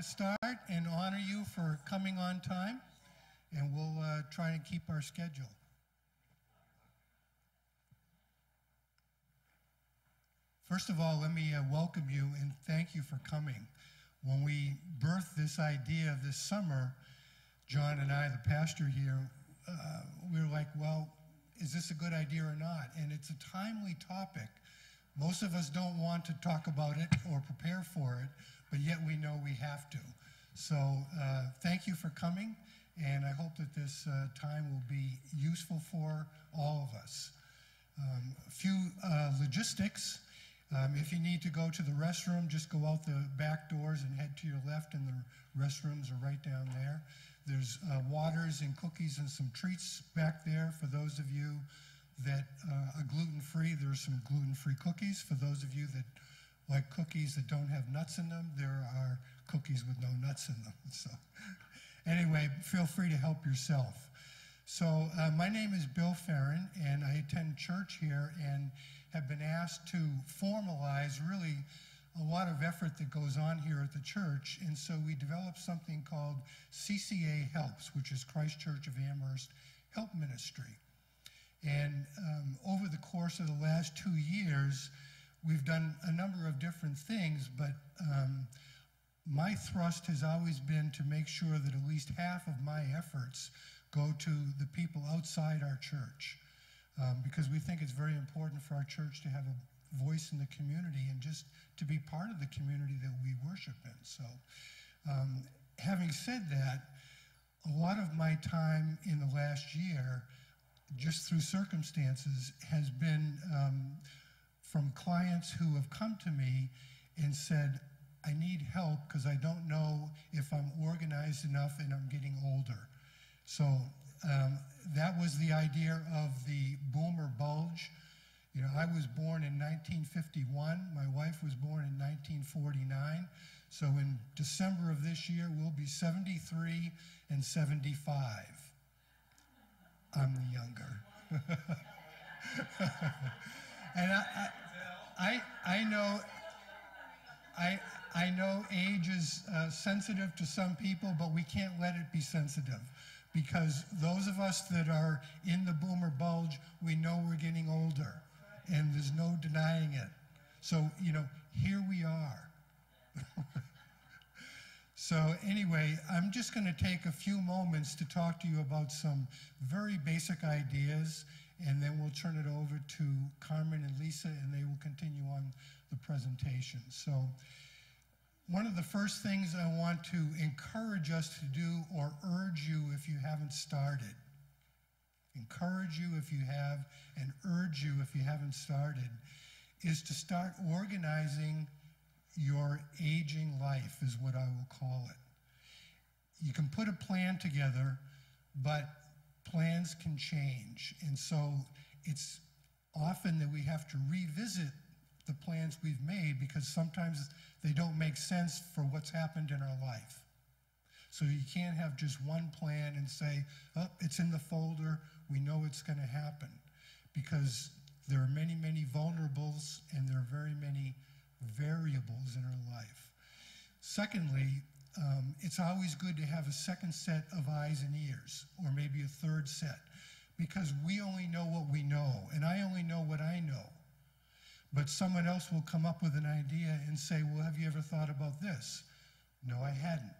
to start and honor you for coming on time, and we'll uh, try and keep our schedule. First of all, let me uh, welcome you and thank you for coming. When we birthed this idea this summer, John and I, the pastor here, uh, we were like, well, is this a good idea or not? And it's a timely topic. Most of us don't want to talk about it or prepare for it, but yet we know we have to. So uh, thank you for coming, and I hope that this uh, time will be useful for all of us. Um, a few uh, logistics. Um, if you need to go to the restroom, just go out the back doors and head to your left, and the restrooms are right down there. There's uh, waters and cookies and some treats back there for those of you that uh, are gluten-free. There's some gluten-free cookies. For those of you that like cookies that don't have nuts in them, there are cookies with no nuts in them. So anyway, feel free to help yourself. So uh, my name is Bill Farron, and I attend church here and have been asked to formalize really a lot of effort that goes on here at the church. And so we developed something called CCA Helps, which is Christ Church of Amherst Help Ministry. And um, over the course of the last two years, we've done a number of different things, but um, my thrust has always been to make sure that at least half of my efforts go to the people outside our church um, because we think it's very important for our church to have a voice in the community and just to be part of the community that we worship in. So, um, having said that, a lot of my time in the last year, just through circumstances, has been um, from clients who have come to me and said, I need help because I don't know if I'm organized enough and I'm getting older. So um, that was the idea of the boomer bulge. You know, I was born in 1951. My wife was born in 1949. So in December of this year, we'll be 73 and 75. I'm the younger. and I, I, I, know, I, I know age is uh, sensitive to some people, but we can't let it be sensitive because those of us that are in the boomer bulge, we know we're getting older and there's no denying it. So, you know, here we are. so, anyway, I'm just going to take a few moments to talk to you about some very basic ideas, and then we'll turn it over to Carmen and Lisa, and they will continue on the presentation. So, one of the first things I want to encourage us to do or urge you if you haven't started, encourage you if you have, and urge you if you haven't started, is to start organizing your aging life, is what I will call it. You can put a plan together, but plans can change. And so it's often that we have to revisit the plans we've made because sometimes they don't make sense for what's happened in our life. So you can't have just one plan and say, oh, it's in the folder, we know it's going to happen. Because there are many, many vulnerables and there are very many variables in our life. Secondly, um, it's always good to have a second set of eyes and ears, or maybe a third set, because we only know what we know, and I only know what I know. But someone else will come up with an idea and say, Well, have you ever thought about this? No, I hadn't.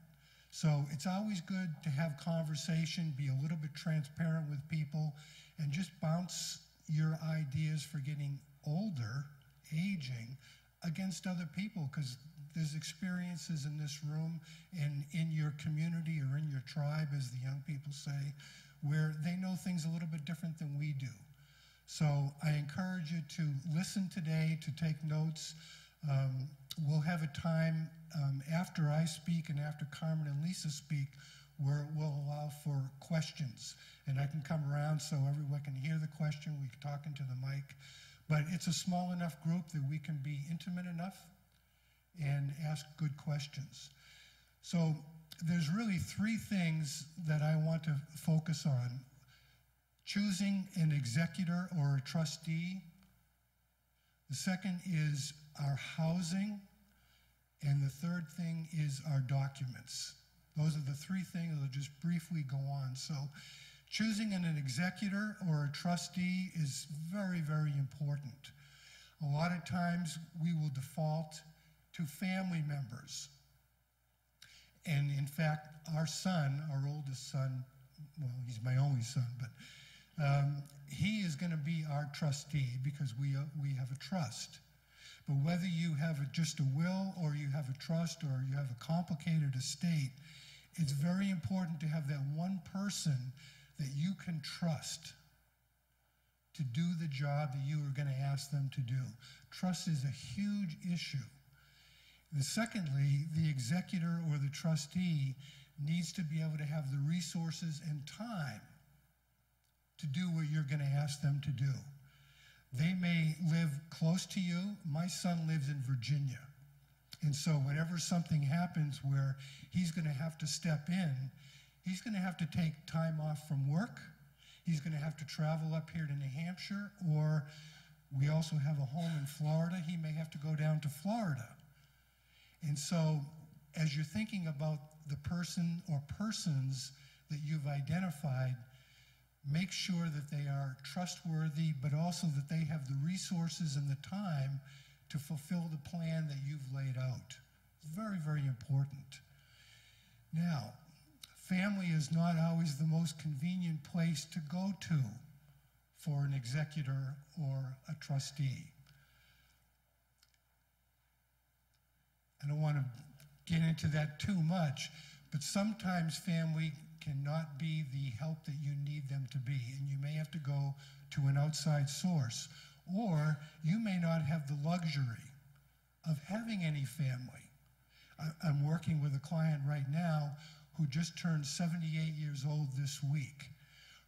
So it's always good to have conversation, be a little bit transparent with people, and just bounce your ideas for getting older, aging, against other people because there's experiences in this room and in your community or in your tribe, as the young people say, where they know things a little bit different than we do. So I encourage you to listen today, to take notes. Um, we'll have a time um, after I speak and after Carmen and Lisa speak where we'll allow for questions. And I can come around so everyone can hear the question, we can talk into the mic. But it's a small enough group that we can be intimate enough and ask good questions. So there's really three things that I want to focus on choosing an executor or a trustee. The second is our housing. And the third thing is our documents. Those are the three things. I'll just briefly go on. So, choosing an executor or a trustee is very, very important. A lot of times we will default to family members. And in fact, our son, our oldest son, well, he's my only son, but um, he is going to be our trustee because we, uh, we have a trust. But whether you have a, just a will or you have a trust or you have a complicated estate, it's very important to have that one person that you can trust to do the job that you are going to ask them to do. Trust is a huge issue. And secondly, the executor or the trustee needs to be able to have the resources and time to do what you're going to ask them to do. They may live close to you. My son lives in Virginia. And so, whenever something happens where he's going to have to step in, he's going to have to take time off from work. He's going to have to travel up here to New Hampshire, or we also have a home in Florida. He may have to go down to Florida. And so, as you're thinking about the person or persons that you've identified, make sure that they are trustworthy, but also that they have the resources and the time to fulfill the plan that you've laid out. Very, very important. Now, family is not always the most convenient place to go to for an executor or a trustee. I don't want to get into that too much, but sometimes family cannot be the help that you need them to be, and you may have to go to an outside source. Or you may not have the luxury of having any family. I'm working with a client right now who just turned 78 years old this week.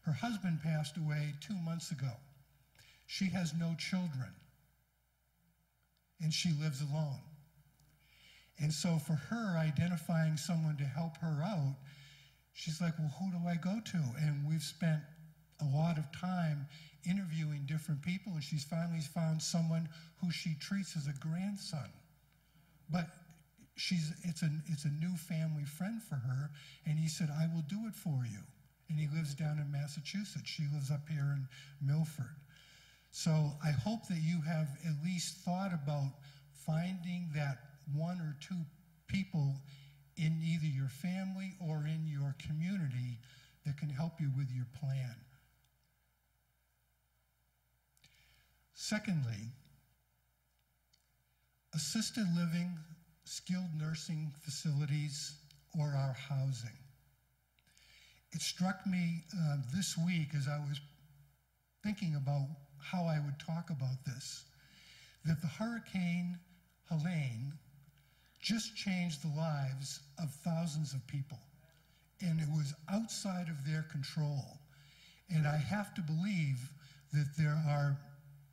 Her husband passed away two months ago. She has no children, and she lives alone. And so, for her, identifying someone to help her out, she's like, Well, who do I go to? And we've spent a lot of time interviewing different people, and she's finally found someone who she treats as a grandson. But she's, it's, a, it's a new family friend for her, and he said, I will do it for you. And he lives down in Massachusetts. She lives up here in Milford. So I hope that you have at least thought about finding that one or two people in either your family or in your community that can help you with your plan. Secondly, assisted living, skilled nursing facilities, or our housing. It struck me uh, this week as I was thinking about how I would talk about this that the Hurricane Helene just changed the lives of thousands of people, and it was outside of their control. And I have to believe that there are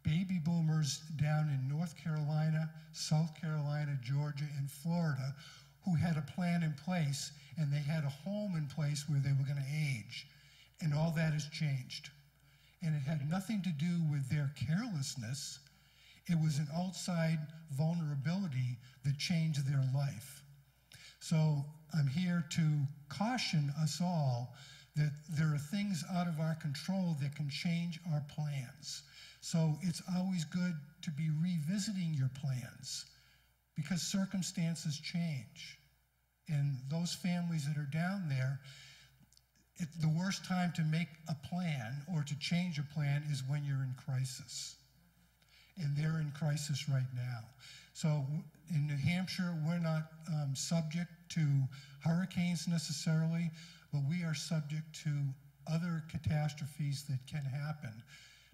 baby boomers down in North Carolina, South Carolina, Georgia, and Florida who had a plan in place and they had a home in place where they were going to age. And all that has changed. And it had nothing to do with their carelessness, it was an outside vulnerability that changed their life. So I'm here to caution us all that there are things out of our control that can change our plans. So it's always good to be revisiting your plans because circumstances change. And those families that are down there, it, the worst time to make a plan or to change a plan is when you're in crisis. And they're in crisis right now. So in New Hampshire, we're not um, subject to hurricanes necessarily, but we are subject to other catastrophes that can happen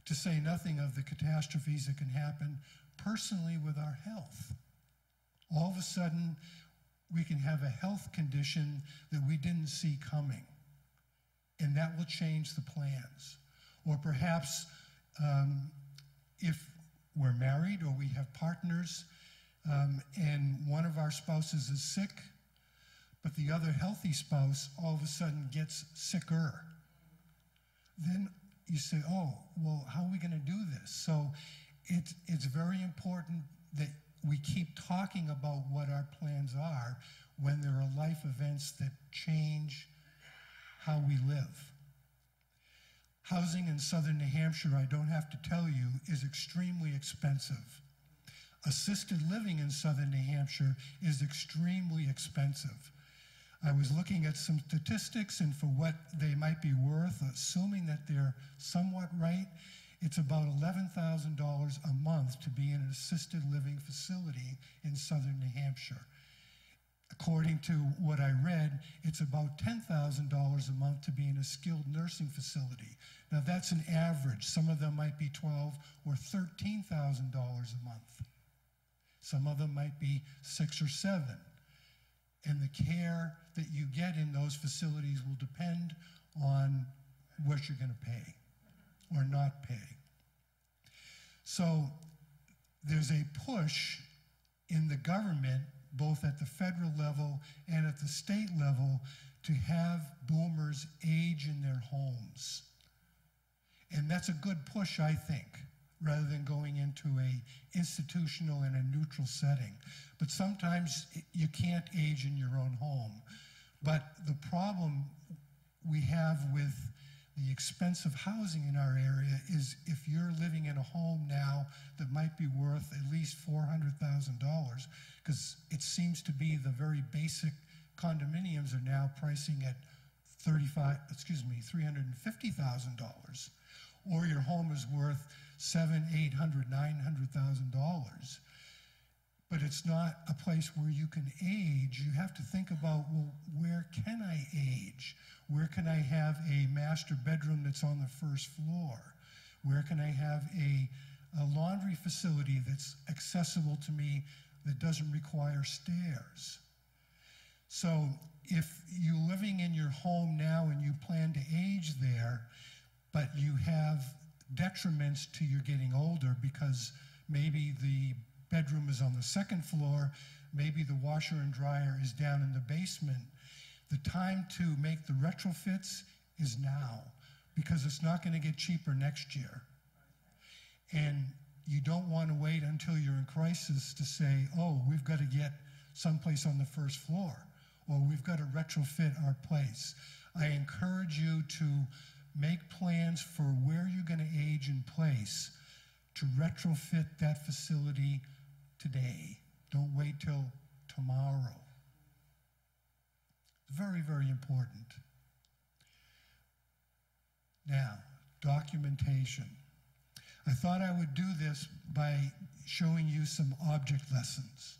to say nothing of the catastrophes that can happen personally with our health. All of a sudden, we can have a health condition that we didn't see coming, and that will change the plans. Or perhaps um, we're married or we have partners um, and one of our spouses is sick, but the other healthy spouse all of a sudden gets sicker, then you say, oh, well, how are we going to do this? So it's, it's very important that we keep talking about what our plans are when there are life events that change how we live. Housing in southern New Hampshire, I don't have to tell you, is extremely expensive. Assisted living in southern New Hampshire is extremely expensive. I was looking at some statistics, and for what they might be worth, assuming that they're somewhat right, it's about $11,000 a month to be in an assisted living facility in southern New Hampshire. According to what I read, it's about $10,000 a month to be in a skilled nursing facility. Now that's an average. Some of them might be 12 or $13,000 a month. Some of them might be six or seven. And the care that you get in those facilities will depend on what you're going to pay or not pay. So there's a push in the government, both at the federal level and at the state level, to have boomers age in their homes. And that's a good push, I think, rather than going into a institutional and a neutral setting. But sometimes you can't age in your own home. But the problem we have with the expensive housing in our area is if you're living in a home now that might be worth at least $400,000, because it seems to be the very basic condominiums are now pricing at 35, excuse me, $350,000, or your home is worth seven, eight hundred, nine hundred thousand dollars. But it's not a place where you can age. You have to think about, well, where can I age? Where can I have a master bedroom that's on the first floor? Where can I have a, a laundry facility that's accessible to me that doesn't require stairs? So if you're living in your home now and you plan to age there, but you have detriments to your getting older because maybe the bedroom is on the second floor, maybe the washer and dryer is down in the basement, the time to make the retrofits is now because it's not going to get cheaper next year. And you don't want to wait until you're in crisis to say, oh, we've got to get someplace on the first floor or we've got to retrofit our place. I encourage you to make plans for where you're going to age in place to retrofit that facility today. Don't wait till tomorrow. Very, very important. Now, documentation. I thought I would do this by showing you some object lessons.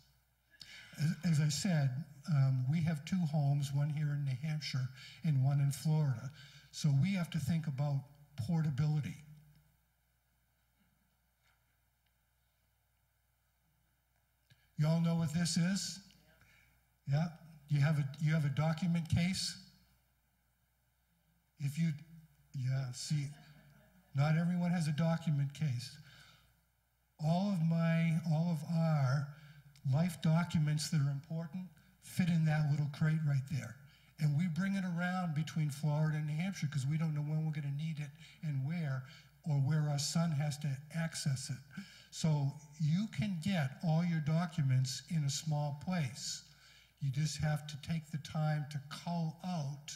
As, I said, um, we have two homes, one here in New Hampshire and one in Florida. So we have to think about portability. You all know what this is? Yeah. You have a you have a document case. If you, yeah, see, not everyone has a document case. All of my, all of our life documents that are important fit in that little crate right there. And we bring it around between Florida and New Hampshire because we don't know when we're going to need it and where, or where our son has to access it. So you can get all your documents in a small place. You just have to take the time to cull out,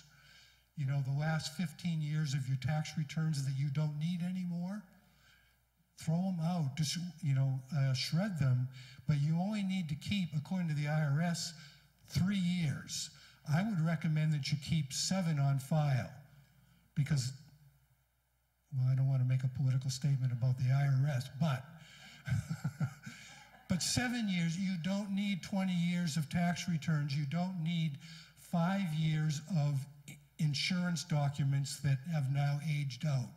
you know, the last 15 years of your tax returns that you don't need anymore. Throw them out, just, you know, uh, shred them, but you only need to keep, according to the IRS, three years. I would recommend that you keep seven on file because, well, I don't want to make a political statement about the IRS, but. but seven years, you don't need 20 years of tax returns. You don't need five years of insurance documents that have now aged out.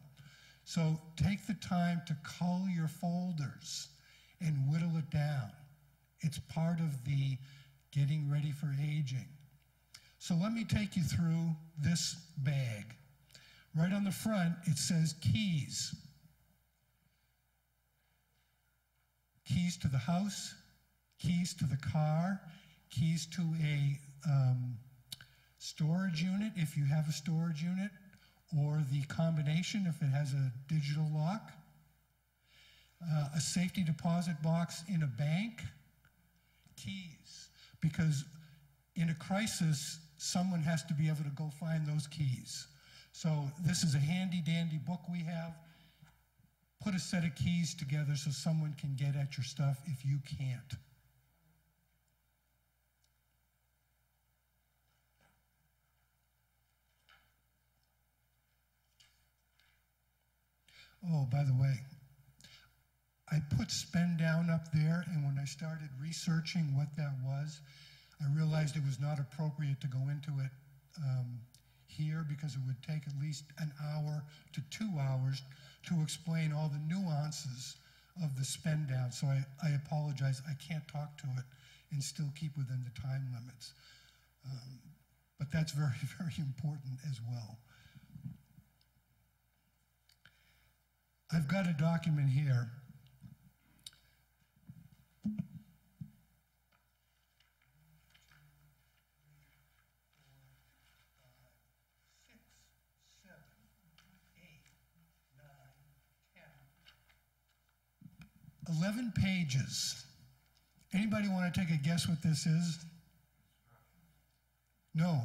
So take the time to cull your folders and whittle it down. It's part of the getting ready for aging. So let me take you through this bag. Right on the front, it says keys. Keys to the house, keys to the car, keys to a um, storage unit if you have a storage unit, or the combination if it has a digital lock, uh, a safety deposit box in a bank, keys because in a crisis, someone has to be able to go find those keys. So this is a handy dandy book we have. Put a set of keys together so someone can get at your stuff if you can't. Oh, by the way, I put spend down up there, and when I started researching what that was, I realized it was not appropriate to go into it um, here because it would take at least an hour to two hours to explain all the nuances of the spend down. So I, I apologize, I can't talk to it and still keep within the time limits. Um, but that's very, very important as well. I've got a document here. Eleven pages. Anybody want to take a guess what this is? No.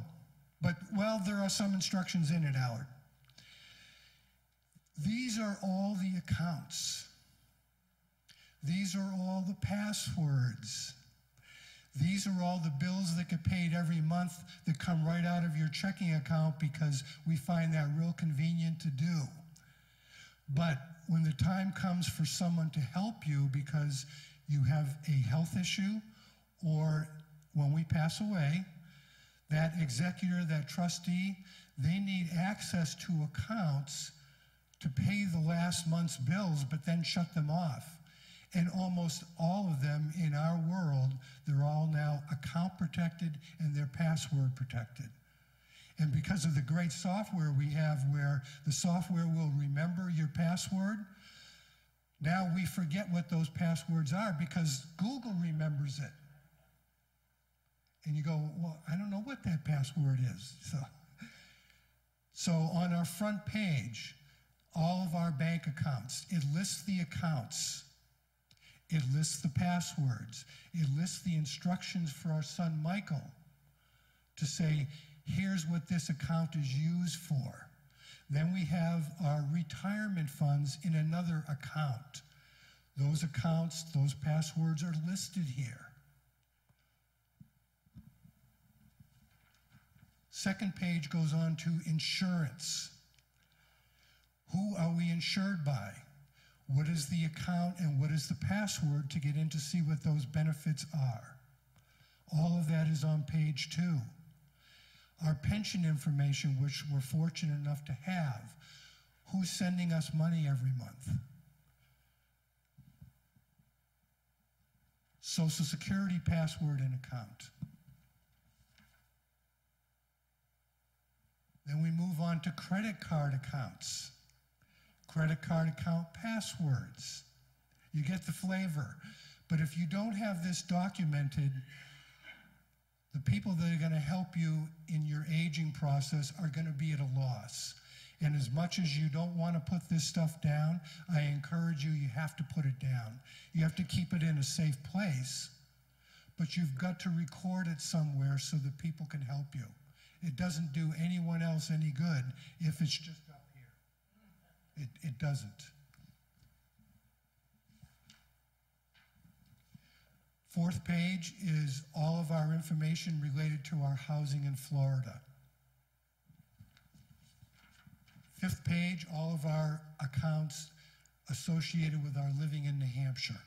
But, well, there are some instructions in it, Howard. These are all the accounts. These are all the passwords. These are all the bills that get paid every month that come right out of your checking account because we find that real convenient to do. But when the time comes for someone to help you because you have a health issue or when we pass away, that executor, that trustee, they need access to accounts to pay the last month's bills, but then shut them off. And almost all of them in our world, they're all now account protected and they're password protected. And because of the great software we have where the software will remember your password, now we forget what those passwords are because Google remembers it. And you go, well, I don't know what that password is. So, so on our front page, all of our bank accounts. It lists the accounts. It lists the passwords. It lists the instructions for our son Michael to say, here's what this account is used for. Then we have our retirement funds in another account. Those accounts, those passwords are listed here. Second page goes on to insurance. Who are we insured by? What is the account and what is the password to get in to see what those benefits are? All of that is on page two. Our pension information, which we're fortunate enough to have, who's sending us money every month? Social Security password and account. Then we move on to credit card accounts credit card account passwords. You get the flavor. But if you don't have this documented, the people that are going to help you in your aging process are going to be at a loss. And as much as you don't want to put this stuff down, I encourage you, you have to put it down. You have to keep it in a safe place, but you've got to record it somewhere so that people can help you. It doesn't do anyone else any good if it's just it, it doesn't. Fourth page is all of our information related to our housing in Florida. Fifth page, all of our accounts associated with our living in New Hampshire.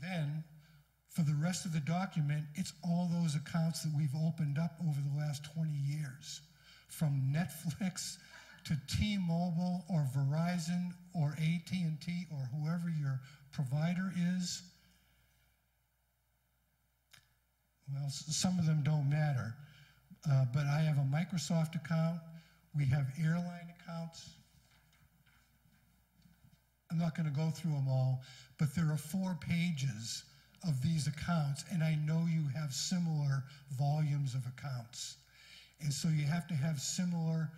Then for the rest of the document, it's all those accounts that we've opened up over the last 20 years, from Netflix to T-Mobile or Verizon or AT&T or whoever your provider is. Well, some of them don't matter, uh, but I have a Microsoft account. We have airline accounts. I'm not going to go through them all, but there are four pages of these accounts, and I know you have similar volumes of accounts. And so you have to have similar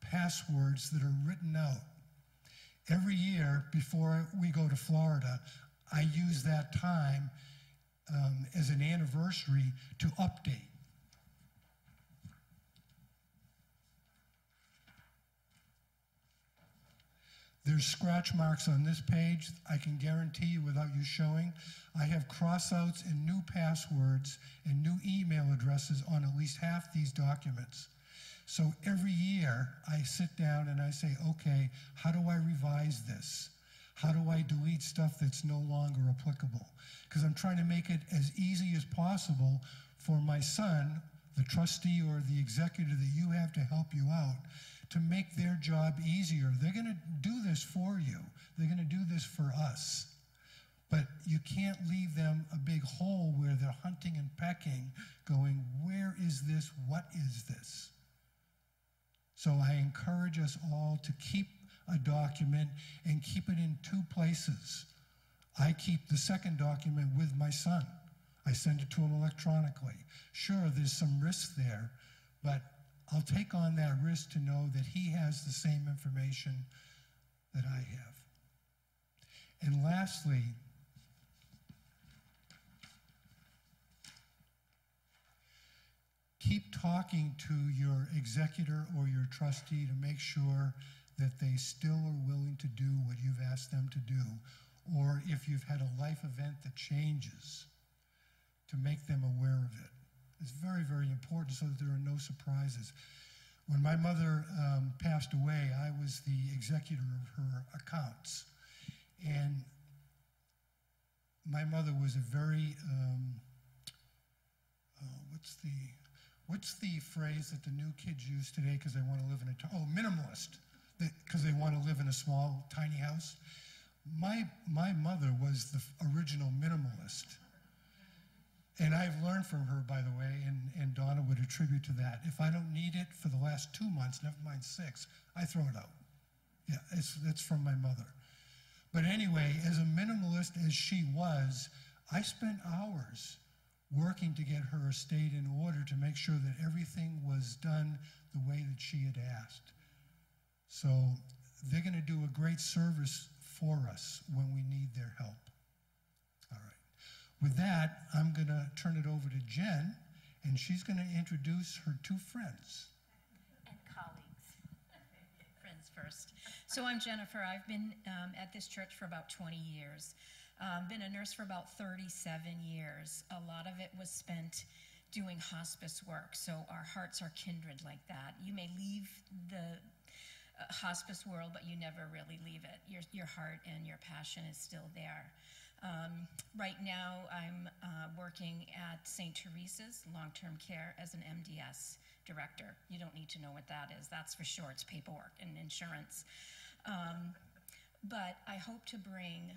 passwords that are written out. Every year before we go to Florida, I use that time um, as an anniversary to update. There's scratch marks on this page. I can guarantee you without you showing. I have crossouts and new passwords and new email addresses on at least half these documents. So every year I sit down and I say, okay, how do I revise this? How do I delete stuff that's no longer applicable? Because I'm trying to make it as easy as possible for my son, the trustee or the executor that you have to help you out, to make their job easier. They're going to do this for you, they're going to do this for us. But you can't leave them a big hole where they're hunting and pecking, going, Where is this? What is this? So I encourage us all to keep a document and keep it in two places. I keep the second document with my son. I send it to him electronically. Sure, there's some risk there, but I'll take on that risk to know that he has the same information that I have. And lastly, keep talking to your executor or your trustee to make sure that they still are willing to do what you've asked them to do, or if you've had a life event that changes, to make them aware of it. It's very, very important so that there are no surprises. When my mother um, passed away, I was the executor of her accounts. And my mother was a very, um, uh, what's the, what's the phrase that the new kids use today because they want to live in a, oh, minimalist, because they want to live in a small, tiny house. My, my mother was the original minimalist. And I've learned from her, by the way, and, and Donna would attribute to that. If I don't need it for the last two months, never mind six, I throw it out. Yeah, it's, it's from my mother. But anyway, as a minimalist as she was, I spent hours working to get her estate in order to make sure that everything was done the way that she had asked. So they're going to do a great service for us when we need their help. With that, I'm going to turn it over to Jen, and she's going to introduce her two friends. And colleagues. friends first. So I'm Jennifer. I've been um, at this church for about 20 years. Um, been a nurse for about 37 years. A lot of it was spent doing hospice work, so our hearts are kindred like that. You may leave the uh, hospice world, but you never really leave it. Your, your heart and your passion is still there. Um, right now, I'm uh, working at St. Teresa's long-term care as an MDS director. You don't need to know what that is. That's for sure. It's paperwork and insurance. Um, but I hope to bring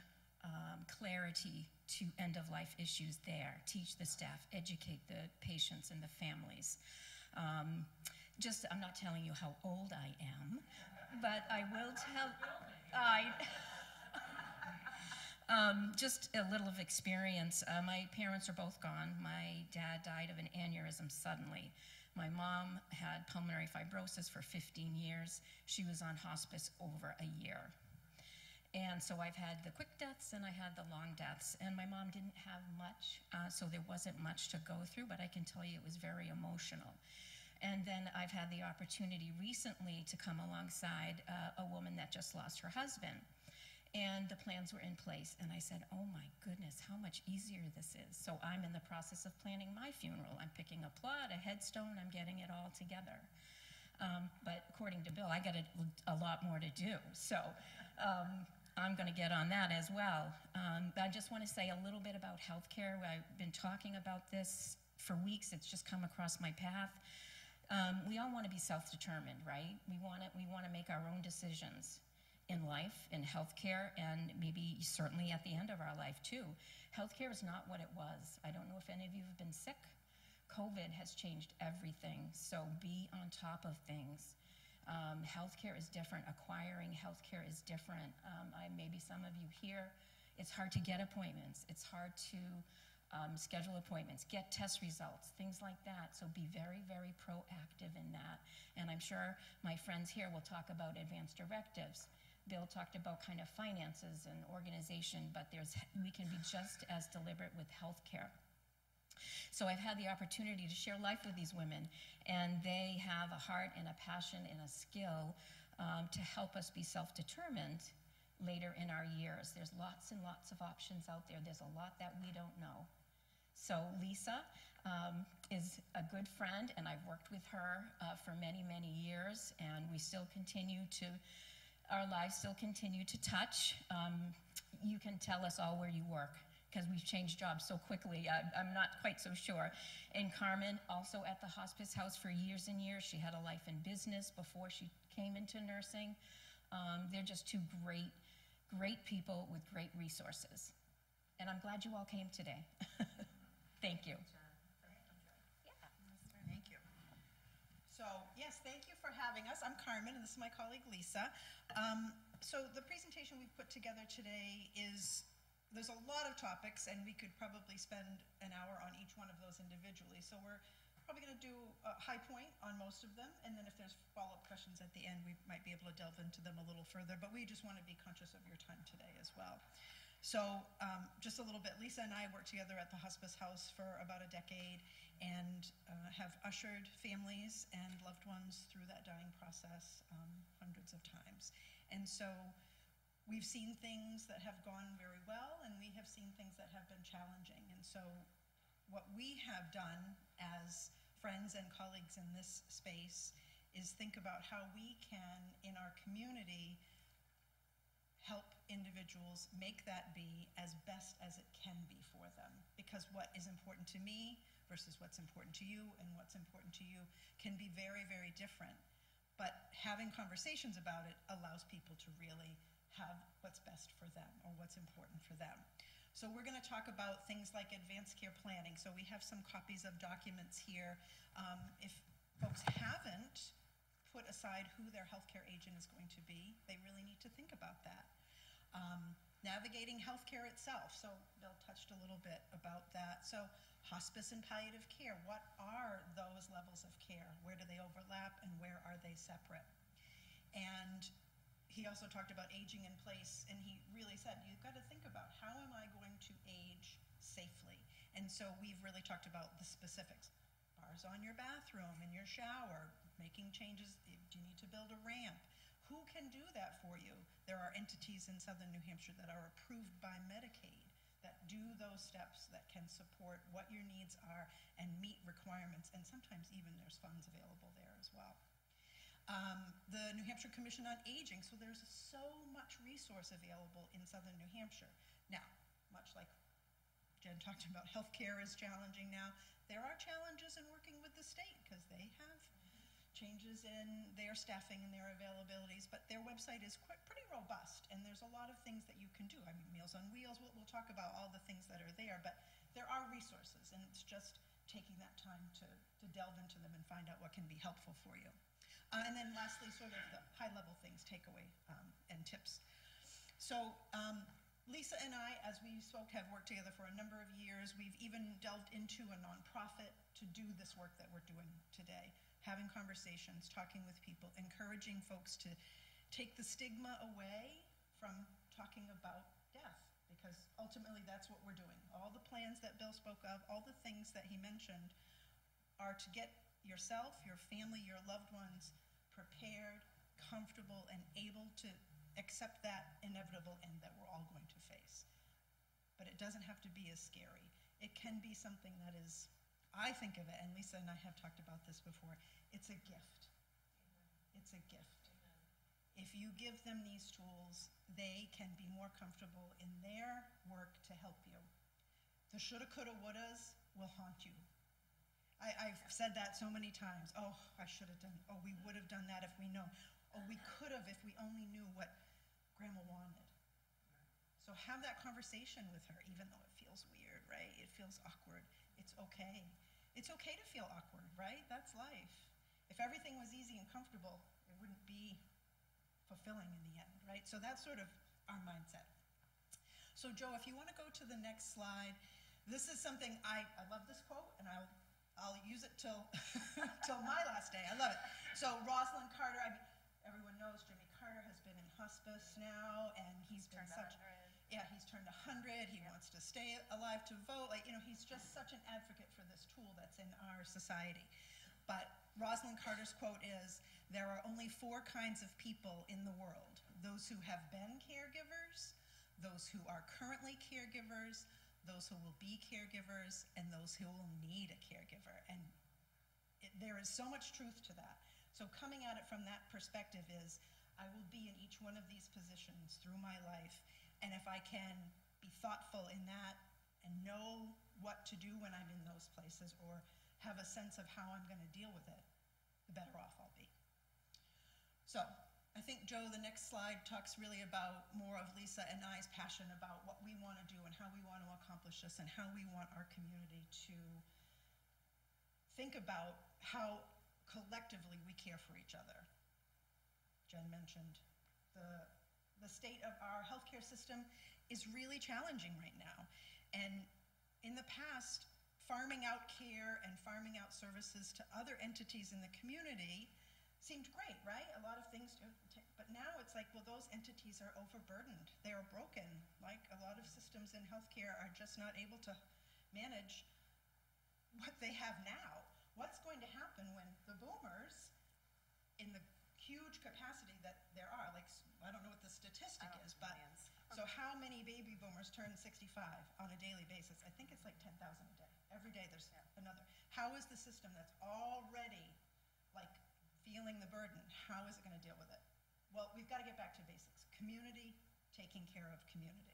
um, clarity to end-of-life issues there, teach the staff, educate the patients and the families. Um, just, I'm not telling you how old I am, but I will tell, I, um, just a little of experience. Uh, my parents are both gone. My dad died of an aneurysm suddenly. My mom had pulmonary fibrosis for 15 years. She was on hospice over a year. And so I've had the quick deaths and I had the long deaths. And my mom didn't have much, uh, so there wasn't much to go through, but I can tell you it was very emotional. And then I've had the opportunity recently to come alongside uh, a woman that just lost her husband and the plans were in place. And I said, Oh my goodness, how much easier this is. So I'm in the process of planning my funeral. I'm picking a plot, a headstone, I'm getting it all together. Um, but according to Bill, I got a, a lot more to do. So um, I'm going to get on that as well. Um, but I just want to say a little bit about healthcare. I've been talking about this for weeks, it's just come across my path. Um, we all want to be self determined, right? We want to, we want to make our own decisions in life, in healthcare, and maybe certainly at the end of our life too. Healthcare is not what it was. I don't know if any of you have been sick. COVID has changed everything, so be on top of things. Um, healthcare is different. Acquiring healthcare is different. Um, I, maybe some of you here, it's hard to get appointments. It's hard to um, schedule appointments, get test results, things like that. So be very, very proactive in that. And I'm sure my friends here will talk about advanced directives Bill talked about kind of finances and organization, but there's, we can be just as deliberate with healthcare. So I've had the opportunity to share life with these women, and they have a heart and a passion and a skill um, to help us be self-determined later in our years. There's lots and lots of options out there. There's a lot that we don't know. So Lisa um, is a good friend, and I've worked with her uh, for many, many years, and we still continue to, our lives still continue to touch. Um, you can tell us all where you work because we've changed jobs so quickly. I, I'm not quite so sure. And Carmen, also at the hospice house for years and years. She had a life in business before she came into nursing. Um, they're just two great, great people with great resources. And I'm glad you all came today. Thank you. Thank you. So, yes, thank you for having us. I'm Carmen, and this is my colleague Lisa. Um, so, the presentation we've put together today is there's a lot of topics, and we could probably spend an hour on each one of those individually. So, we're probably going to do a high point on most of them, and then if there's follow up questions at the end, we might be able to delve into them a little further. But we just want to be conscious of your time today as well. So, um, just a little bit, Lisa and I worked together at the hospice house for about a decade and uh, have ushered families and loved ones through that dying process um, hundreds of times. And so, we've seen things that have gone very well, and we have seen things that have been challenging. And so, what we have done as friends and colleagues in this space is think about how we can, in our community, help individuals make that be as best as it can be for them. Because what is important to me versus what's important to you and what's important to you can be very, very different. But having conversations about it allows people to really have what's best for them or what's important for them. So we're going to talk about things like advanced care planning. So we have some copies of documents here. Um, if folks haven't put aside who their healthcare agent is going to be, they really need to think about that. Um, navigating healthcare itself. So Bill touched a little bit about that. So hospice and palliative care, what are those levels of care? Where do they overlap and where are they separate? And he also talked about aging in place, and he really said, you've got to think about how am I going to age safely? And so we've really talked about the specifics. Bars on your bathroom, in your shower, making changes. Do you need to build a ramp? Who can do that for you? There are entities in southern New Hampshire that are approved by Medicaid that do those steps that can support what your needs are and meet requirements, and sometimes even there's funds available there as well. Um, the New Hampshire Commission on Aging, so there's so much resource available in southern New Hampshire. Now, much like Jen talked about, healthcare is challenging now. There are challenges in working with the state because they have changes in their staffing and their availabilities, but their website is quite, pretty robust, and there's a lot of things that you can do. I mean, Meals on Wheels, we'll, we'll talk about all the things that are there, but there are resources, and it's just taking that time to, to delve into them and find out what can be helpful for you. Uh, and then lastly, sort of the high-level things, takeaway um, and tips. So um, Lisa and I, as we spoke, have worked together for a number of years. We've even delved into a nonprofit to do this work that we're doing today having conversations, talking with people, encouraging folks to take the stigma away from talking about death, because ultimately that's what we're doing. All the plans that Bill spoke of, all the things that he mentioned, are to get yourself, your family, your loved ones prepared, comfortable, and able to accept that inevitable end that we're all going to face. But it doesn't have to be as scary. It can be something that is I think of it, and Lisa and I have talked about this before, it's a gift. It's a gift. If you give them these tools, they can be more comfortable in their work to help you. The shoulda, coulda, wouldas will haunt you. I, have said that so many times. Oh, I should have done. Oh, we would have done that if we know. Oh, we could have if we only knew what Grandma wanted. So have that conversation with her, even though it feels weird, right? It feels awkward. It's okay. It's okay to feel awkward, right? That's life. If everything was easy and comfortable, it wouldn't be fulfilling in the end, right? So that's sort of our mindset. So, Joe, if you want to go to the next slide, this is something I, I love this quote, and I'll, I'll use it till, till my last day. I love it. So, Rosalynn Carter, I mean, everyone knows Jimmy Carter Carter has been in hospice now, and he's been turned such. 100. Yeah, he's turned 100. He wants to stay alive to vote. Like, you know, he's just such an advocate for this tool that's in our society. But Rosalynn Carter's quote is There are only four kinds of people in the world those who have been caregivers, those who are currently caregivers, those who will be caregivers, and those who will need a caregiver. And it, there is so much truth to that. So coming at it from that perspective is, I will be in each one of these positions through my life, and if I can be thoughtful in that and know what to do when I'm in those places, or have a sense of how I'm going to deal with it, the better off I'll be. So, I think, Joe, the next slide talks really about more of Lisa and I's passion about what we want to do and how we want to accomplish this and how we want our community to think about how collectively we care for each other. Jen mentioned the, the state of our healthcare system is really challenging right now. And in the past, farming out care and farming out services to other entities in the community seemed great, right? A lot of things, do, but now it's like, well, those entities are overburdened. They are broken. Like a lot of systems in healthcare are just not able to manage what they have now. What's going to happen when the boomers, in the huge capacity that there are, like, I don't know what the statistic is, but, so how many baby boomers turn 65 on a daily basis? I think it's like 10,000 a day. Every day there's another. How is the system that's already, like, feeling the burden, how is it going to deal with it? Well, we've got to get back to basics. Community, taking care of community.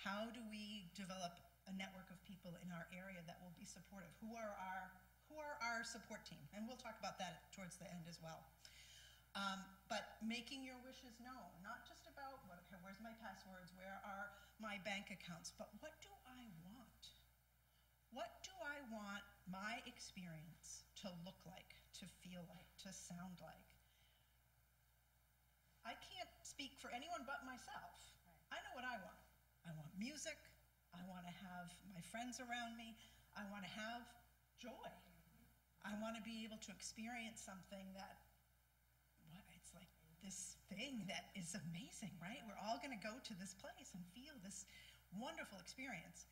How do we develop a network of people in our area that will be supportive? Who are our who are our support team? And we'll talk about that towards the end as well. Um, but making your wishes known, not just about what, where's my passwords, where are my bank accounts, but what do I want? What do I want my experience to look like, to feel like, to sound like? I can't speak for anyone but myself. I know what I want. I want music. I want to have my friends around me. I want to have joy. Mm-hmm. I want to be able to experience something that, what, it's like this thing that is amazing, right? We're all going to go to this place and feel this wonderful experience.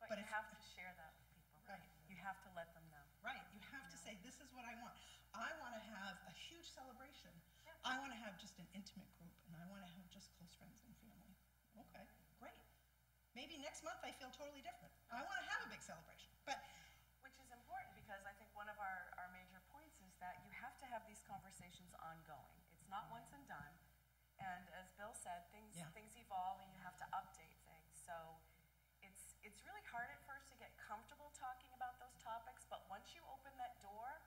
But, But you if- have to share that with people. Right. You have to let them know. Right, you have to say, this is what I want. I want to have a huge celebration. Yeah. I want to have just an intimate group, and I want to have just close friends and family. Okay, great. Maybe next month I feel totally different. I want to have a big celebration, but Which is important because I think one of our, our major points is that you have to have these conversations ongoing. Not once and done. And as Bill said, things, Yeah. things evolve and you have to update things. So it's, it's really hard at first to get comfortable talking about those topics, but once you open that door,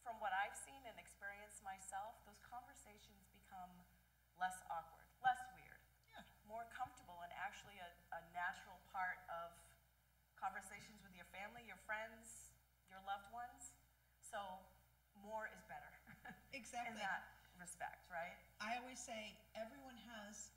from what I've seen and experienced myself, those conversations become less awkward, less weird yeah, more comfortable and actually a, a natural part of conversations with your family, your friends, your loved ones. So more is better. Exactly. In that respect, right? I always say everyone has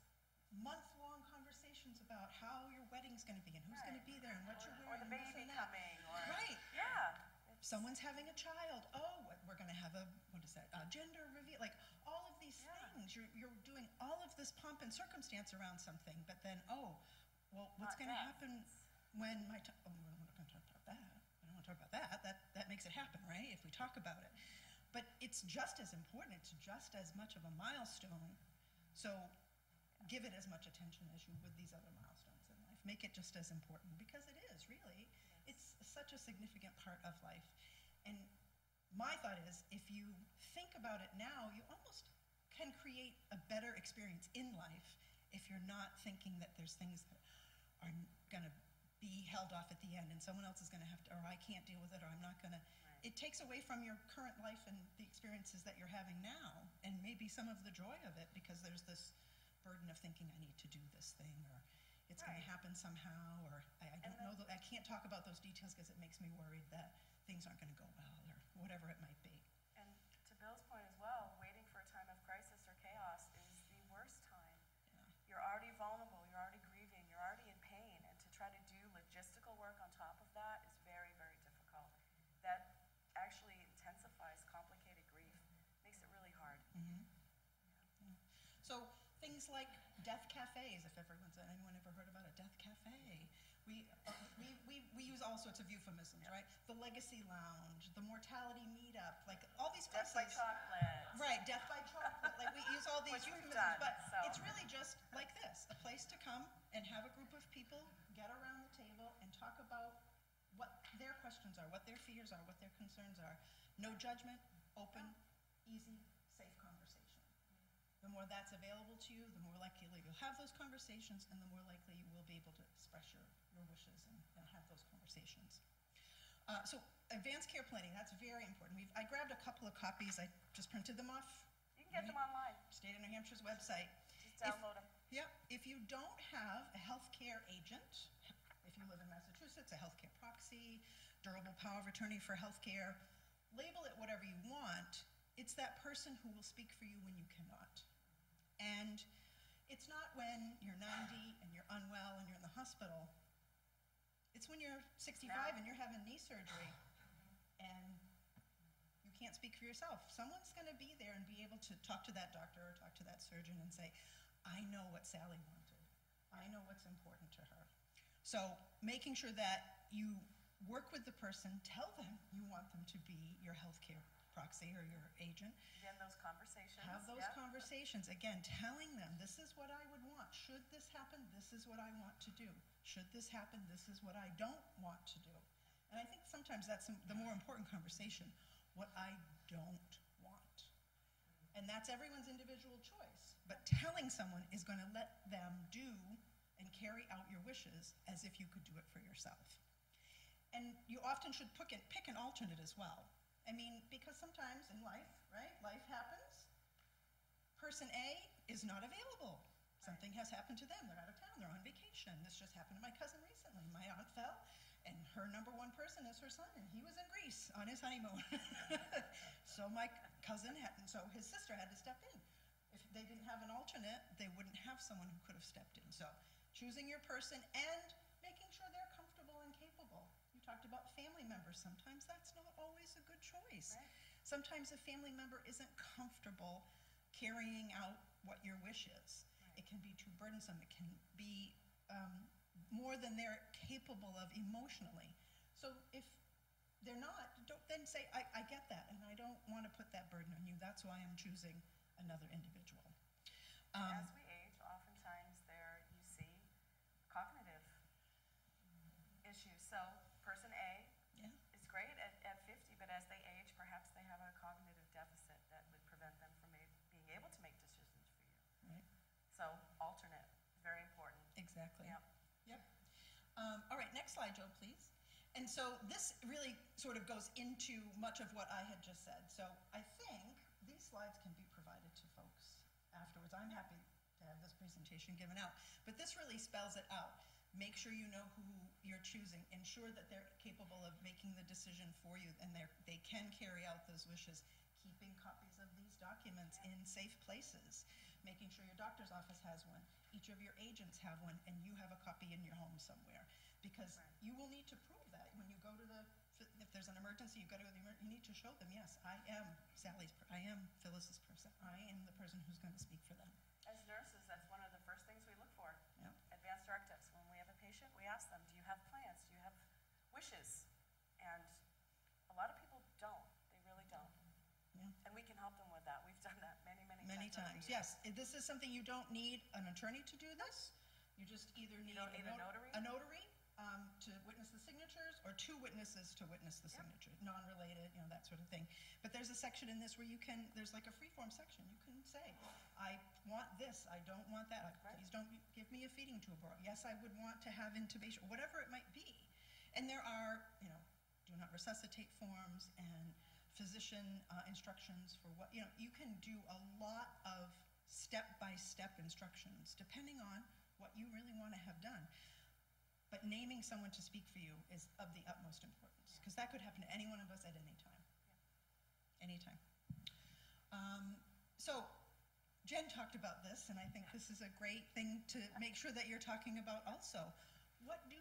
month-long conversations about how your wedding's going to be and who's going to be there and what you're Or wearing the and this baby and coming, or Right. yeah. Someone's having a child. Oh, what- we're going to have a what is that? A gender reveal. Like all of these Yeah. things. You're you're doing all of this pomp and circumstance around something, but then oh, well, what's going to happen when my t- oh, we're not going to talk about that. I don't want to talk about that. That that makes it happen, right? If we talk about it, but it's just as important. It's just as much of a milestone. So give it as much attention as you would these other milestones in life. Make it just as important because it is really. It's such a significant part of life. And my thought is if you think about it now, you almost can create a better experience in life if you're not thinking that there's things that are going to be held off at the end and someone else is going to have to, or I can't deal with it, or I'm not going to. It takes away from your current life and the experiences that you're having now, and maybe some of the joy of it because there's this burden of thinking I need to do this thing, or it's going to happen somehow, or I, I don't And know. The, I can't talk about those details because it makes me worried that things aren't going to go well, or whatever it might be. And to Bill's point as well, waiting for a time of crisis or chaos is the worst time. Yeah. You're already vulnerable, you're already grieving, you're already in pain, and to try to do logistical work on top of that is very, very difficult. That actually intensifies complicated grief, makes it really hard. like death cafes, if everyone's, anyone ever heard about a death cafe? We, we, we, we use all sorts of euphemisms, right? The legacy lounge, the mortality meetup, like all these Death places. by chocolate. Right, death by chocolate. Like we use all these Which euphemisms, done, but so. it's really just like this: a place to come and have a group of people get around the table and talk about what their questions are, what their fears are, what their concerns are. No judgment, open, easy. The more that's available to you, the more likely you'll have those conversations, and the more likely you will be able to express your, your wishes and, and have those conversations. Uh, so advanced care planning, that's very important. We've, I grabbed a couple of copies. I just printed them off. You can get them online. State of New Hampshire's website. Just If- download them. Yep. If you don't have a healthcare agent, if you live in Massachusetts, a healthcare proxy, durable power of attorney for healthcare, label it whatever you want. It's that person who will speak for you when you cannot. And it's not when you're 90 and you're unwell and you're in the hospital. It's when you're 65 and you're having knee surgery and you can't speak for yourself. Someone's going to be there and be able to talk to that doctor or talk to that surgeon and say, I know what Sally wanted. I know what's important to her. So making sure that you work with the person, tell them you want them to be your healthcare proxy or your agent. Begin those conversations. Have those Yep. conversations. Again, telling them, this is what I would want. Should this happen, this is what I want to do. Should this happen, this is what I don't want to do. And I think sometimes that's the more important conversation, what I don't want. And that's everyone's individual choice. But telling someone is going to let them do and carry out your wishes as if you could do it for yourself. And you often should pick an, pick an alternate as well. I mean, because sometimes in life, right, life happens. Person A is not available. Something has happened to them. They're out of town. They're on vacation. This just happened to my cousin recently. My aunt fell, and her number one person is her son, and he was in Greece on his honeymoon. so my cousin had, and so his sister had to step in. If they didn't have an alternate, they wouldn't have someone who could have stepped in. So choosing your person and making sure they're comfortable and capable. You talked about family members. Sometimes that's not always a good choice. Right. Sometimes a family member isn't comfortable carrying out what your wish is. It can be too burdensome. It can be um, more than they're capable of emotionally. So if they're not, don't then say, I, I get that, and I don't want to put that burden on you. That's why I'm choosing another individual. Um, As we age, oftentimes there you see cognitive issues. So person A yeah, is great at, at 50, but as they age, perhaps they have a cognitive deficit that would prevent them from ma- being able to make decisions for you. right, So alternate, very important. exactly. Yep. Yep. Um, all right, next slide, Joe, please. And so this really sort of goes into much of what I had just said. So I think these slides can be provided to folks afterwards. I'm happy to have this presentation given out. But this really spells it out. Make sure you know who you're choosing. Ensure that they're capable of making the decision for you and they can carry out those wishes. Keeping copies of these documents in safe places. Making sure your doctor's office has one. Each of your agents have one and you have a copy in your home somewhere. Because Right. you will need to prove that when you go to the, if there's an emergency, you go to the, emer- you need to show them, yes, I am Sally's, per- I am Phyllis's person. I am the person who's going to speak for them. As nurses, that's one of the first things we look for. Yep. Advanced directives. When we have a patient, we ask them, do you have plans? Do you have wishes? And a lot of people don't. They really don't. Yeah. And we can help them with that. That many, times. over times, the years. yes. This is something you don't need an attorney to do this. You just either need. don't need a not- notary? A notary um, to witness the signatures, or two witnesses to witness the signature, non-related, you know, that sort of thing. But there's a section in this where you can, there's like a free-form section. You can say, I want this, I don't want that. Please don't give me a feeding tube, or yes, I would want to have intubation, whatever it might be. And there are, you know, do not resuscitate forms and physician uh, instructions for what, you know, you can do a lot of step-by-step instructions depending on what you really want to have done. But naming someone to speak for you is of the utmost importance because that could happen to any one of us at any time. Anytime. Um, so Jen talked about this, and I think this is a great thing to make sure that you're talking about also. What do?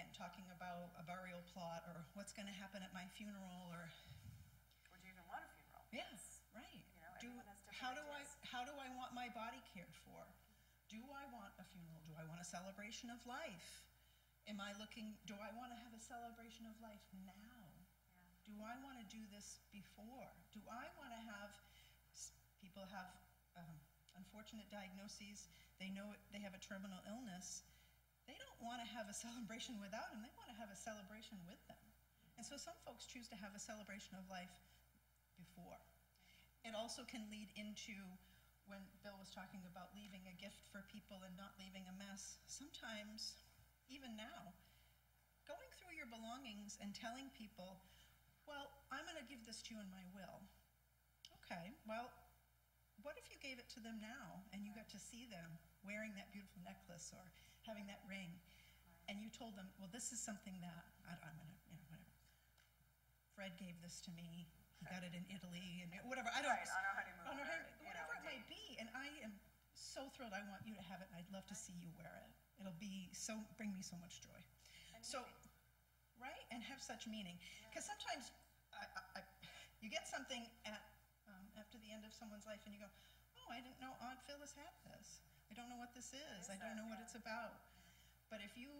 Again, talking about a burial plot or what's going to happen at my funeral or do you even want a funeral? Yes, right. You know, Do, how do I how do I want my body cared for? Do I want a funeral? Do I want a celebration of life? Am I looking, do I want to have a celebration of life now? Do I want to do this before? Do I want to have, people have um, unfortunate diagnoses, they know it- they have a terminal illness. They don't want to have a celebration without them, they want to have a celebration with them. And so some folks choose to have a celebration of life before. It also can lead into when Bill was talking about leaving a gift for people and not leaving a mess. Sometimes, even now, going through your belongings and telling people, well, I'm going to give this to you in my will. Okay, well, what if you gave it to them now and you got to see them wearing that beautiful necklace or having that ring? And you told them, well, this is something that I, I'm going to, you know, whatever. Fred gave this to me. He got it in Italy and whatever. I don't. Right, on our honeymoon On our or, honeymoon, know, whatever a it might be. And I am so thrilled. I want you to have it, and I'd love to see you wear it. It'll be so bring me so much joy. So, right, and have such meaning. Because sometimes I, I, I, you get something at um, after the end of someone's life, and you go, "Oh, I didn't know Aunt Phyllis had this. I don't know what this is. I don't know what it's about." But if you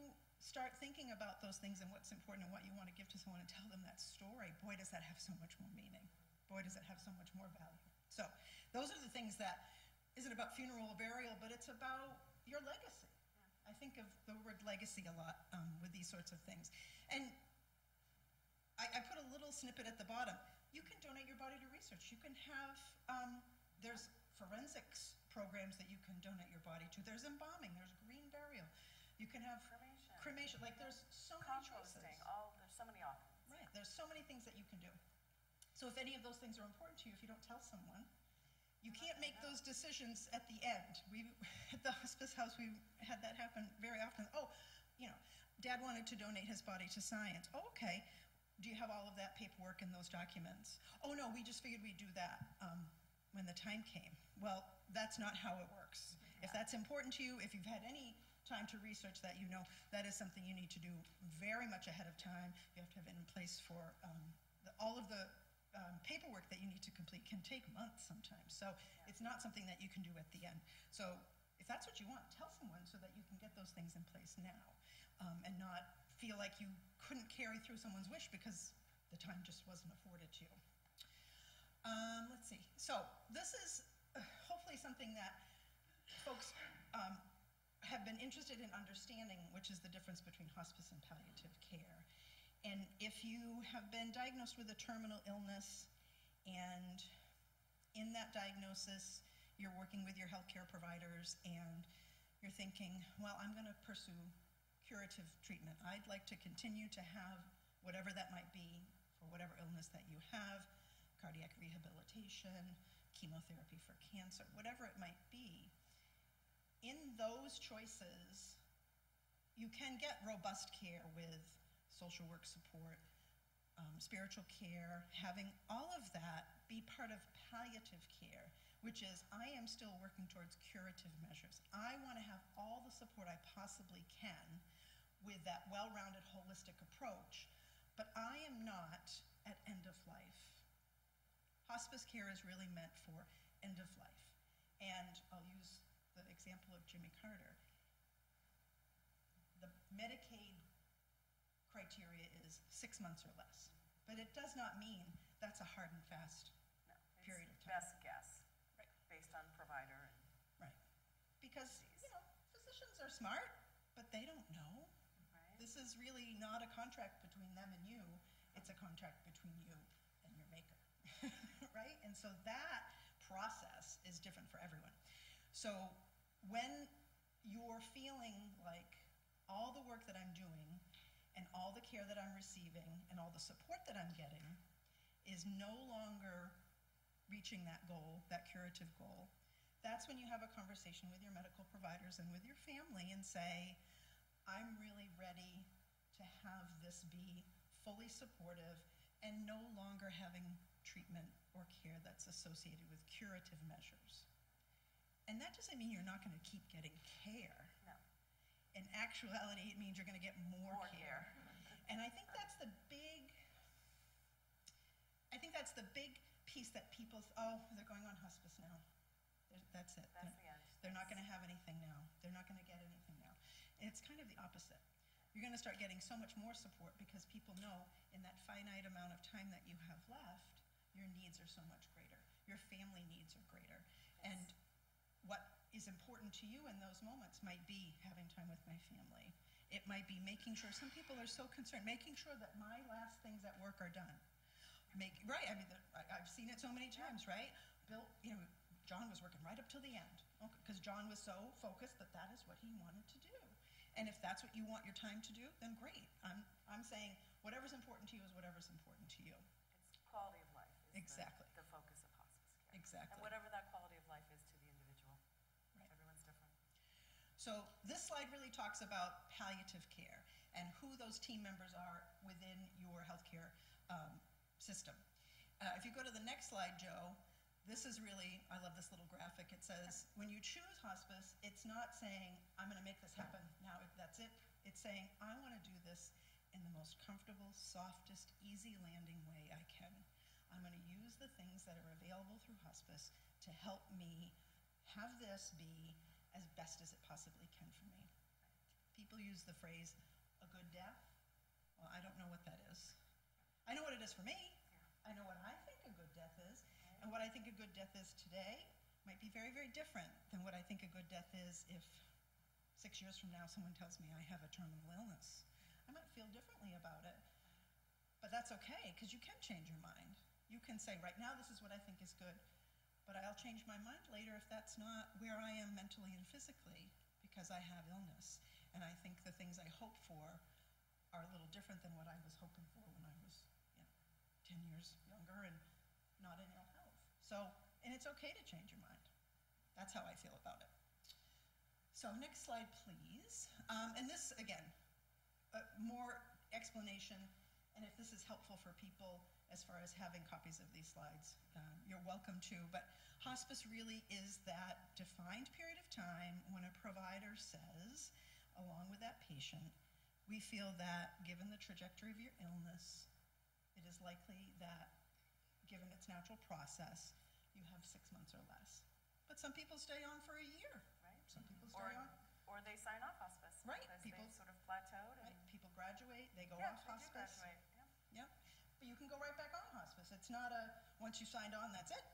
start thinking about those things and what's important and what you want to give to someone and tell them that story, boy, does that have so much more meaning. Boy, does it have so much more value. So, those are the things that isn't about funeral or burial, but it's about your legacy. I think of the word legacy a lot um, with these sorts of things. And I, I put a little snippet at the bottom. You can donate your body to research. You can have, um, there's forensics programs that you can donate your body to. There's embalming, there's green burial. You can have Cremation. cremation. Like there's so many choices. All, there's so many options. Right, there's so many things that you can do. So if any of those things are important to you, if you don't tell someone, you can't make those decisions at the end. We, at the hospice house, we had that happen very often. Oh, you know, dad wanted to donate his body to science. Oh, okay. Do you have all of that paperwork and those documents? Oh, no, we just figured we'd do that um, when the time came. Well, that's not how it works. If that's important to you, if you've had any time to research that, you know that is something you need to do very much ahead of time. You have to have it in place for um, the, all of the um, paperwork that you need to complete can take months sometimes. So it's not something that you can do at the end. So if that's what you want, tell someone so that you can get those things in place now um, and not feel like you couldn't carry through someone's wish because the time just wasn't afforded to you. Um, let's see. So this is something that folks um, have been interested in understanding, which is the difference between hospice and palliative care. And if you have been diagnosed with a terminal illness and in that diagnosis, you're working with your healthcare providers and you're thinking, well, I'm going to pursue curative treatment. I'd like to continue to have whatever that might be for whatever illness that you have, cardiac rehabilitation, chemotherapy for cancer, whatever it might be. In those choices, you can get robust care with social work support, um, spiritual care, having all of that be part of palliative care, which is I am still working towards curative measures. I want to have all the support I possibly can with that well rounded, holistic approach, but I am not at end of life. Hospice care is really meant for end of life. And I'll use the example of Jimmy Carter. The Medicaid criteria is six months or less, but it does not mean that's a hard and fast No, period of time. Best guess, Right. based on provider and, Right. Because, you know, physicians are smart, but they don't know. right? This is really not a contract between them and you, it's a contract between you and your maker. right? And so that process is different for everyone. So when you're feeling like all the work that I'm doing and all the care that I'm receiving and all the support that I'm getting is no longer reaching that goal, that curative goal, that's when you have a conversation with your medical providers and with your family and say, I'm really ready to have this be fully supportive and no longer having treatment or care that's associated with curative measures. And that doesn't mean you're not going to keep getting care. No, In actuality, it means you're going to get more, More care. And I think that's the big, I think that's the big piece that people, oh, they're going on hospice now. There's- That's it. That's They're- the end. They're not gonna have anything now. They're not gonna get anything now. It's kind of the opposite. You're gonna start getting so much more support because people know in that finite amount of time that you have left, your needs are so much greater. Your family needs are greater. And what is important to you in those moments might be having time with my family. It might be making sure, some people are so concerned, making sure that my last things at work are done. Make, right, I mean, the- I- I've seen it so many times, right? Bill, you know, John was working right up till the end, because John was so focused that that is what he wanted to do. And if that's what you want your time to do, then great. I'm, I'm saying whatever's important to you is whatever's important to you. It's quality of is the- Exactly. the focus of hospice care. Exactly. And whatever that quality of life is to the individual. Right. Everyone's different. So this slide really talks about palliative care and who those team members are within your healthcare um, system. Uh, if you go to the next slide, Joe, this is really, I love this little graphic. It says, when you choose hospice, it's not saying, I'm going to make this happen now, that's it. It's saying, I want to do this in the most comfortable, softest, easy landing way I can. I'm going to use the things that are available through hospice to help me have this be as best as it possibly can for me. People use the phrase, a good death. Well, I don't know what that is. I know what it is for me. I know what I think a good death is. And what I think a good death is today might be very, very different than what I think a good death is if six years from now someone tells me I have a terminal illness. I might feel differently about it. But that's okay, because you can change your mind. You can say, right now, this is what I think is good, but I'll change my mind later if that's not where I am mentally and physically, because I have illness. And I think the things I hope for are a little different than what I was hoping for when I was, you know, 10 years younger and not in ill health. So, and it's okay to change your mind. That's how I feel about it. So next slide, please. Um, and this, again, uh, more explanation, and if this is helpful for people as far as having copies of these slides, um, you're welcome to. But hospice really is that defined period of time when a provider says, along with that patient, we feel that given the trajectory of your illness, it is likely that, given its natural process, you have six months or less. But some people stay on for a year. Right. Some people Or, stay on. or they sign off hospice. Right, people- sort of plateaued and. Right, people graduate, they go Yeah, off they do hospice. graduate, yeah. Yep, but you can go right back on hospice. It's not a, once you signed on, that's it.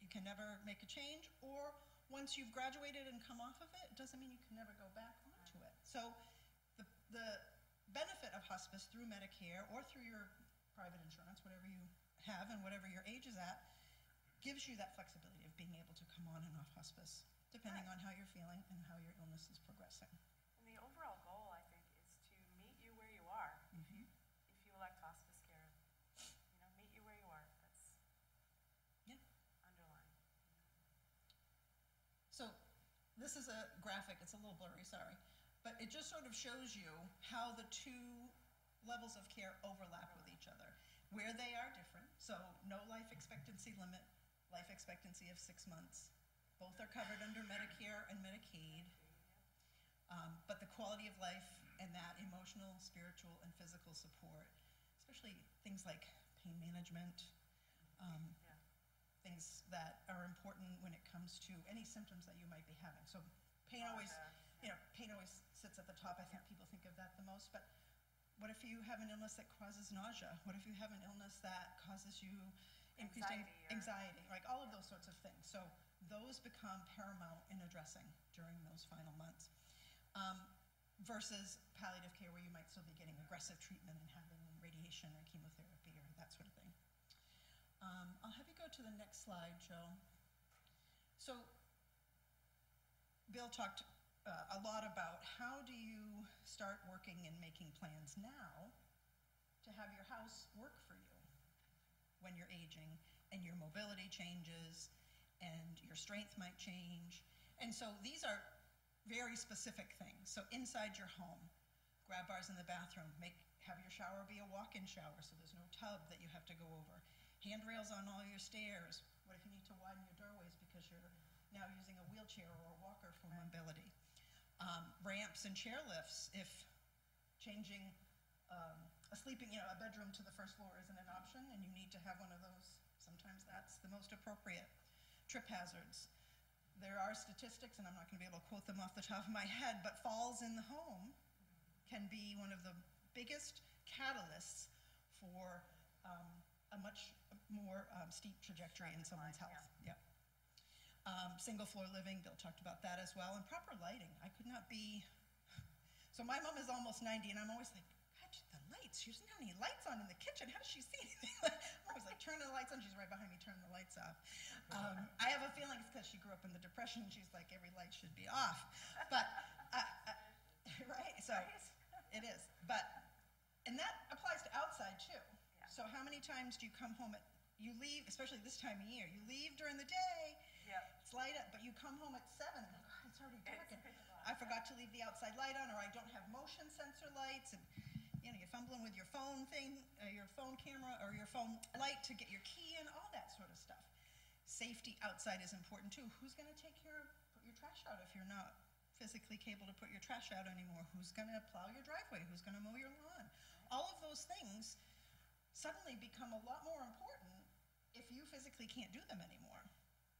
You can never make a change, or once you've graduated and come off of it, it doesn't mean you can never go back onto it. So the, the benefit of hospice through Medicare or through your private insurance, whatever you have and whatever your age is at, gives you that flexibility of being able to come on and off hospice, depending on how you're feeling and how your illness is progressing. And the overall goal, I think, is to meet you where you are. If you, Mm-hmm. if you elect hospice care, you know, meet you where you are. That's Yeah. underlined. So this is a graphic, it's a little blurry, sorry, but it just sort of shows you how the two levels of care overlap with each other, where they are different. So no life expectancy limit, life expectancy of six months. Both are covered under Medicare and Medicaid. Um, but the quality of life and that emotional, spiritual, and physical support, especially things like pain management, um. Things that are important when it comes to any symptoms that you might be having. So pain always, you know, pain always sits at the top. I think people think of that the most. But what if you have an illness that causes nausea? What if you have an illness that causes you increased Anxiety or- anxiety? Like all of those sorts of things. So those become paramount in addressing during those final months. Um, versus palliative care where you might still be getting aggressive treatment and having radiation or chemotherapy or that sort of thing. Um, I'll have you go to the next slide, Joe. So, Bill talked uh, a lot about how do you start working and making plans now to have your house work for you when you're aging and your mobility changes and your strength might change. And so these are very specific things. So inside your home, grab bars in the bathroom, make have your shower be a walk-in shower so there's no tub that you have to go over. Handrails on all your stairs. What if you need to widen your doorways because you're now using a wheelchair or a walker for mobility? Um, ramps and chair lifts if changing um, a sleeping, you know, a bedroom to the first floor isn't an option and you need to have one of those. Sometimes that's the most appropriate. Trip hazards. there are statistics, and I'm not going to be able to quote them off the top of my head, but falls in the home can be one of the biggest catalysts for um, a much more um, steep trajectory in someone's health. Yeah. Um, single floor living, Bill talked about that as well, and proper lighting. I could not be. So my mom is almost 90, and I'm always like, God, the lights. She doesn't have any lights on in the kitchen. How does she see anything? I'm always like, turn the lights on. She's right behind me, turn the lights off. Um, I have a feeling it's because she grew up in the Depression. She's like, every light should be off. But, uh, uh, right? So it is. But, and that applies to outside too. Yeah. So how many times do you come home at, you leave, especially this time of year, you leave during the day, Yeah. it's light up, but you come home at seven, God, it's already dark, It's and. I forgot to leave the outside light on, or I don't have motion sensor lights, and, you know, you're fumbling with your phone thing, uh, your phone camera, or your phone light to get your key in, all that sort of stuff. Safety outside is important too. Who's gonna take care of, put your trash out if you're not physically able to put your trash out anymore? Who's gonna plow your driveway? Who's gonna mow your lawn? All of those things suddenly become a lot more important if you physically can't do them anymore.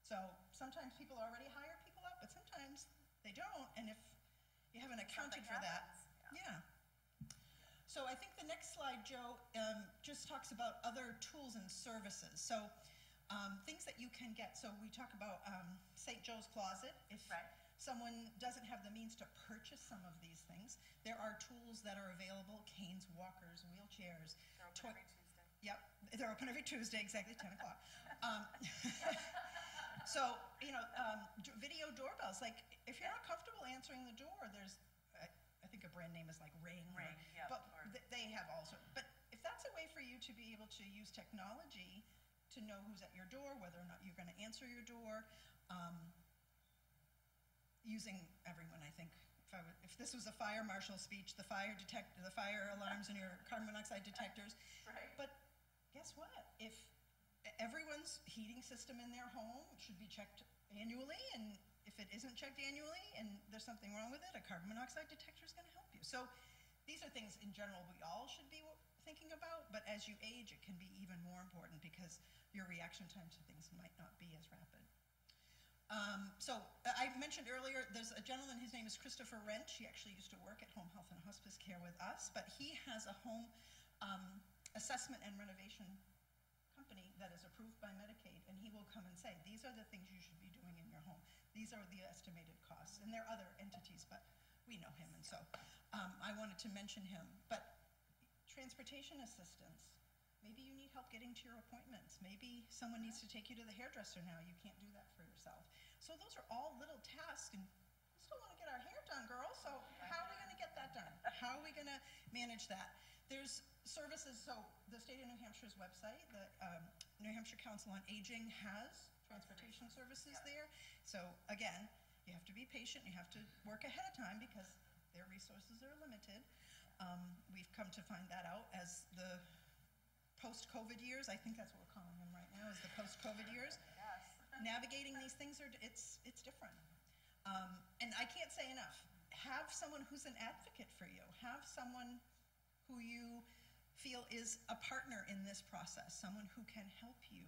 So sometimes people already hire people up, but sometimes they don't, and if you haven't accounted for that, happens, yeah. So I think the next slide, Joe, um, just talks about other tools and services. So um, things that you can get. So we talk about um, St. Joe's Closet. If Right. someone doesn't have the means to purchase some of these things, there are tools that are available: canes, walkers, wheelchairs. Yep, they're open every Tuesday, exactly 10 o'clock. Um, so, you know, um, video doorbells, like, if you're not comfortable answering the door, there's, I, I think a brand name is like Ring. or- Ring, yeah, But or- th- they have also, but if that's a way for you to be able to use technology to know who's at your door, whether or not you're going to answer your door, um, using everyone, I think. If, would, if this was a fire marshal speech, the fire detect, the fire alarms and your carbon monoxide detectors. Right. But guess what? If everyone's heating system in their home should be checked annually, and if it isn't checked annually and there's something wrong with it, a carbon monoxide detector is going to help you. So these are things in general we all should be thinking about, but as you age, it can be even more important because your reaction time to things might not be as rapid. Um, so uh, I mentioned earlier, there's a gentleman, his name is Christopher Wrench. He actually used to work at Home Health and Hospice Care with us, but he has a home um, assessment and renovation company that is approved by Medicaid, and he will come and say, these are the things you should be doing in your home. These are the estimated costs, and there are other entities, but we know him, and so um, I wanted to mention him. But transportation assistance, maybe you need help getting to your appointments. Maybe someone needs to take you to the hairdresser now. You can't do that for yourself. So those are all little tasks, and we still want to get our hair done, girls. So how are we going to get that done? How are we going to manage that? There's services. So the state of New Hampshire's website, the um, New Hampshire Council on Aging has transportation services there. So again, you have to be patient. You have to work ahead of time because their resources are limited. Um, we've come to find that out as the post-COVID years. I think that's what we're calling them right now, is the post-COVID years. Yes. Navigating these things are it's it's different. Um, and I can't say enough. Have someone who's an advocate for you. Have someone who you feel is a partner in this process. Someone who can help you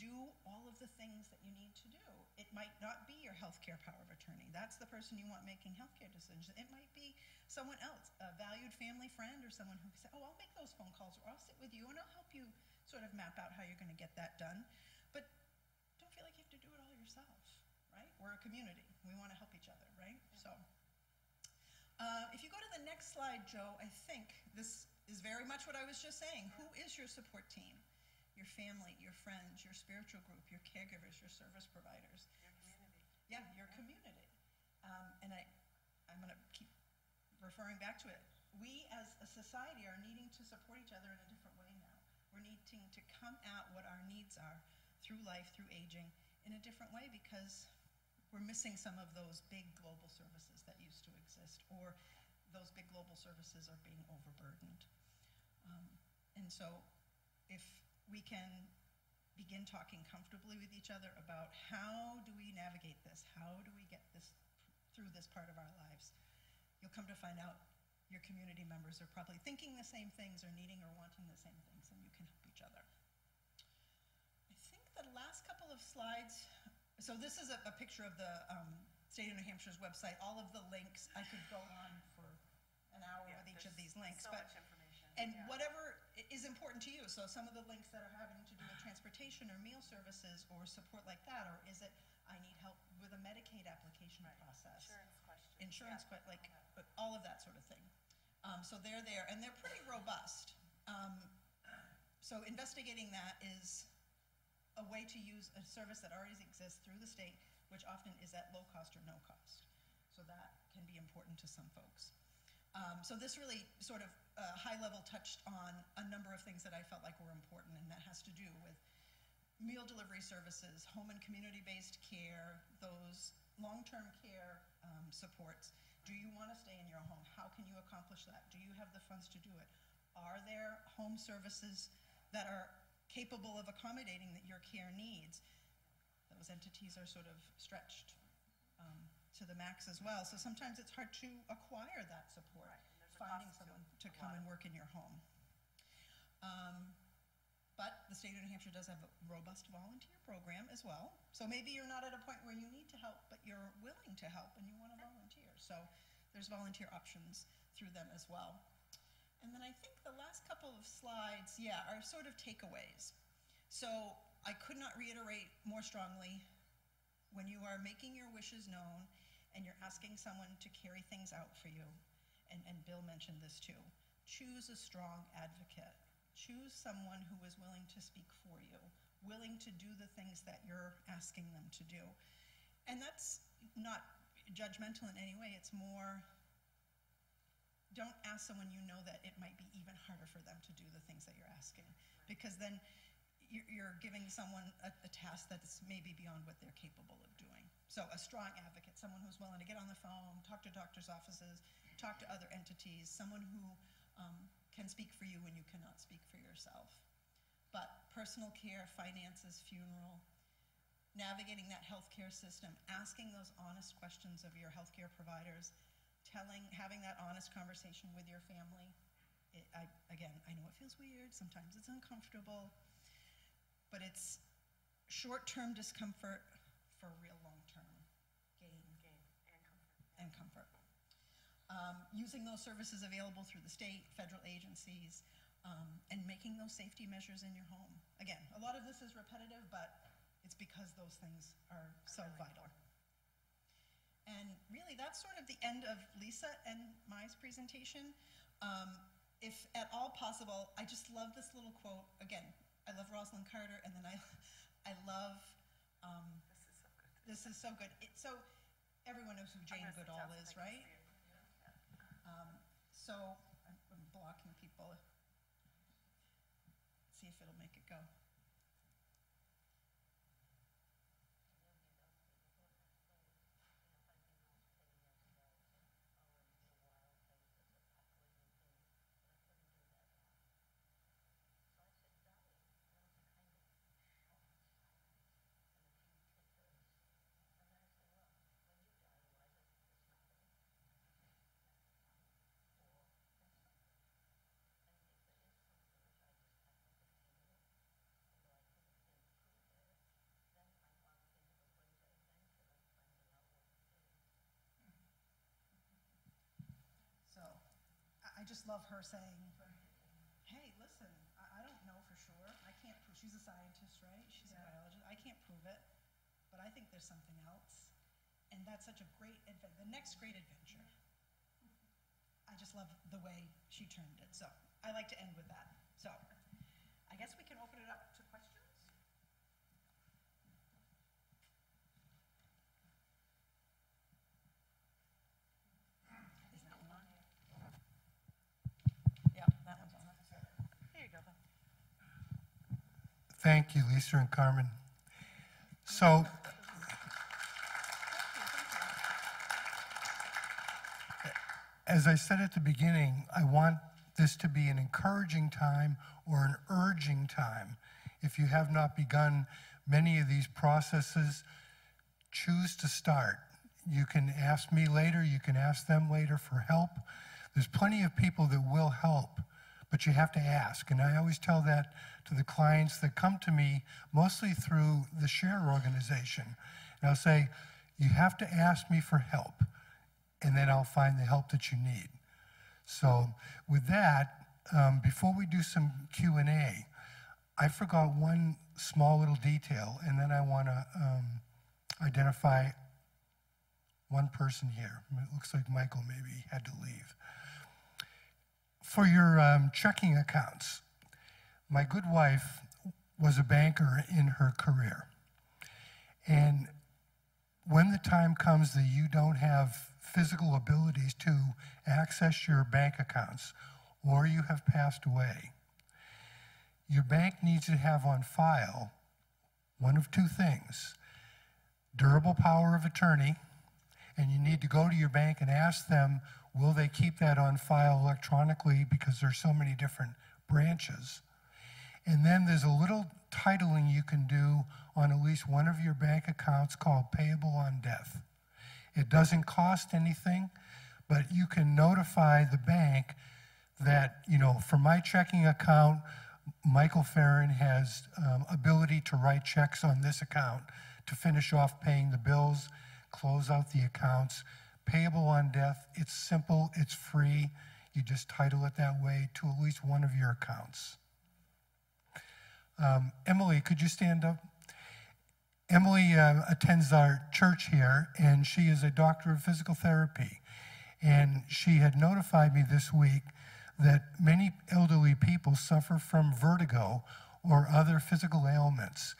do all of the things that you need to do. It might not be your healthcare power of attorney. That's the person you want making healthcare decisions. It might be someone else, a valued family friend, or someone who can say, "Oh, I'll make those phone calls, or I'll sit with you and I'll help you sort of map out how you're going to get that done." But don't feel like you have to do it all yourself, right? We're a community. We want to help each other, right? So. Uh, if you go to the next slide, Joe, I think this is very much what I was just saying. Who is your support team? Your family, your friends, your spiritual group, your caregivers, your service providers. Your community. Yeah, your community. Um, and I, I'm going to keep referring back to it. We as a society are needing to support each other in a different way now. We're needing to come at what our needs are through life, through aging, in a different way because we're missing some of those big global services that used to exist, or those big global services are being overburdened. Um, and so, if we can begin talking comfortably with each other about how do we navigate this, how do we get this through this part of our lives, you'll come to find out your community members are probably thinking the same things or needing or wanting the same things, and you can help each other. I think the last couple of slides So this is a, a picture of the um, state of New Hampshire's website. All of the links, I could go on for an hour Yeah, with each of these links. so but much information, And yeah. whatever is important to you. So some of the links that are having to do with transportation or meal services or support like that, or is it, I need help with a Medicaid application Right. process? Insurance questions. insurance, yeah. like, uh, all of that sort of thing. Um, so they're there, and they're pretty robust. Um, so investigating that is a way to use a service that already exists through the state, which often is at low cost or no cost. So that can be important to some folks. Um, so this really sort of uh, high level touched on a number of things that I felt like were important, and that has to do with meal delivery services, home and community-based care, those long-term care um, supports. Do you want to stay in your home? How can you accomplish that? Do you have the funds to do it? Are there home services that are capable of accommodating that your care needs? Those entities are sort of stretched um, to the max as well. So sometimes it's hard to acquire that support, Right, and there's a finding to someone to come and work in your home. Um, but the state of New Hampshire does have a robust volunteer program as well. So maybe you're not at a point where you need to help, but you're willing to help and you want to volunteer. So there's volunteer options through them as well. And then I think the last couple of slides, yeah, are sort of takeaways. So I could not reiterate more strongly when you are making your wishes known and you're asking someone to carry things out for you, and, and Bill mentioned this too, choose a strong advocate. Choose someone who is willing to speak for you, willing to do the things that you're asking them to do. And that's not judgmental in any way, it's more don't ask someone you know that it might be even harder for them to do the things that you're asking. Because then you're, you're giving someone a, a task that's maybe beyond what they're capable of doing. So a strong advocate, someone who's willing to get on the phone, talk to doctor's offices, talk to other entities, someone who um, can speak for you when you cannot speak for yourself. But personal care, finances, funeral, navigating that healthcare system, asking those honest questions of your healthcare providers, telling, having that honest conversation with your family. It, I, again, I know it feels weird, sometimes it's uncomfortable, but it's short-term discomfort for real long-term gain Gain and comfort. and comfort. Um, using those services available through the state, federal agencies, um, and making those safety measures in your home. Again, a lot of this is repetitive, but it's because those things are so vital. And really, that's sort of the end of Lisa and my presentation. Um, if at all possible, I just love this little quote. Again, I love Rosalynn Carter, and then I, I love um, This is so good. this is so good. It, so everyone knows who Jane I'm gonna sit Goodall is, so they can right? Um, so I'm, I'm blocking people. See if it'll make it go. So I, just love her saying, hey, listen, I, I don't know for sure. I can't prove, she's a scientist, right? She's a biologist. I can't prove it, but I think there's something else. And that's such a great adventure, the next great adventure. I just love the way she turned it. So I like to end with that. So I guess we can open it up to questions. Is that one on? Yeah, that one's on. Here you go, Bill. Thank you, Lisa and Carmen. So, as I said at the beginning, I want this to be an encouraging time or an urging time. If you have not begun many of these processes, choose to start. You can ask me later, you can ask them later for help. There's plenty of people that will help, but you have to ask. And I always tell that to the clients that come to me, mostly through the Share organization. And I'll say, you have to ask me for help, and then I'll find the help that you need. So with that, um, before we do some Q&A, I forgot one small little detail, and then I want to um, identify one person here. It looks like Michael maybe had to leave. For your um, checking accounts, my good wife was a banker in her career. And when the time comes that you don't have physical abilities to access your bank accounts or you have passed away, your bank needs to have on file one of two things durable power of attorney, and you need to go to your bank and ask them, will they keep that on file electronically because there's so many different branches. And then there's a little titling you can do on at least one of your bank accounts called payable on death. It doesn't cost anything, but you can notify the bank that, you know, for my checking account, Michael Farron has um, ability to write checks on this account to finish off paying the bills, close out the accounts. Payable on death, it's simple, it's free. You just title it that way to at least one of your accounts. Um, Emily, could you stand up? Emily uh, attends our church here, and she is a doctor of physical therapy. And she had notified me this week that many elderly people suffer from vertigo or other physical ailments.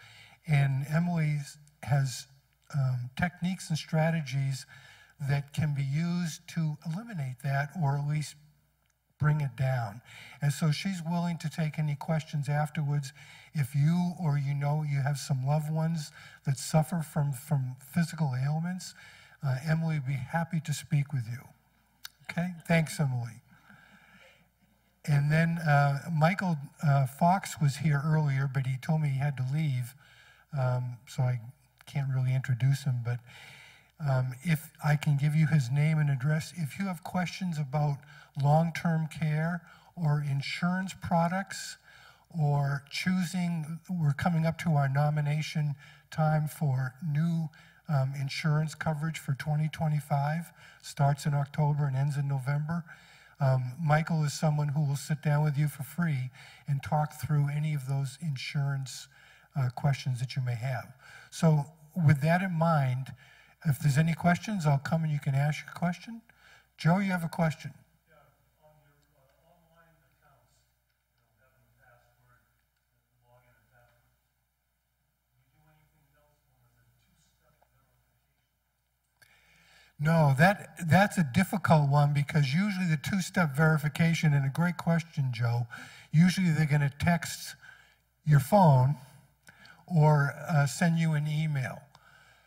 And Emily has um, techniques and strategies that can be used to eliminate that or at least bring it down. And so she's willing to take any questions afterwards. If you or you know you have some loved ones that suffer from, from physical ailments, uh, Emily would be happy to speak with you. Okay? Thanks, Emily. And then uh, Michael uh, Fox was here earlier, but he told me he had to leave, um, so I can't really introduce him. But um, if I can give you his name and address, if you have questions about long term care or insurance products or choosing, we're coming up to our nomination time for new um, insurance coverage for 2025, starts in October and ends in November. Um, Michael is someone who will sit down with you for free and talk through any of those insurance uh, questions that you may have. So, with that in mind, if there's any questions, I'll come and you can ask your question. Joe, you have a question? No, that, that's a difficult one because usually the two-step verification, and a great question, Joe, usually they're going to text your phone or uh, send you an email.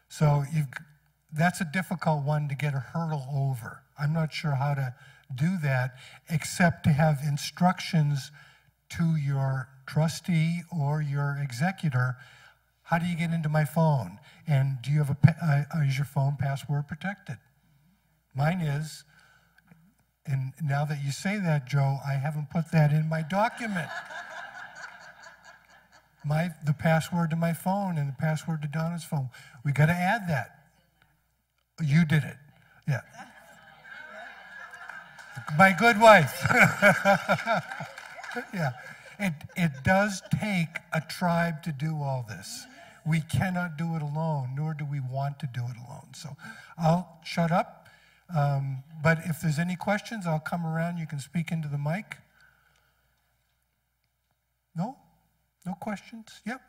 So you've, that's a difficult one to get a hurdle over. I'm not sure how to do that except to have instructions to your trustee or your executor. How do you get into my phone? And do you have a, uh, is your phone password protected? Mine is. And now that you say that, Joe, I haven't put that in my document. my, the password to my phone and the password to Donna's phone. We got to add that. You did it. Yeah. My good wife. yeah. It, it does take a tribe to do all this. We cannot do it alone, nor do we want to do it alone. So I'll shut up. Um, but if there's any questions, I'll come around. You can speak into the mic. No? No questions? Yep.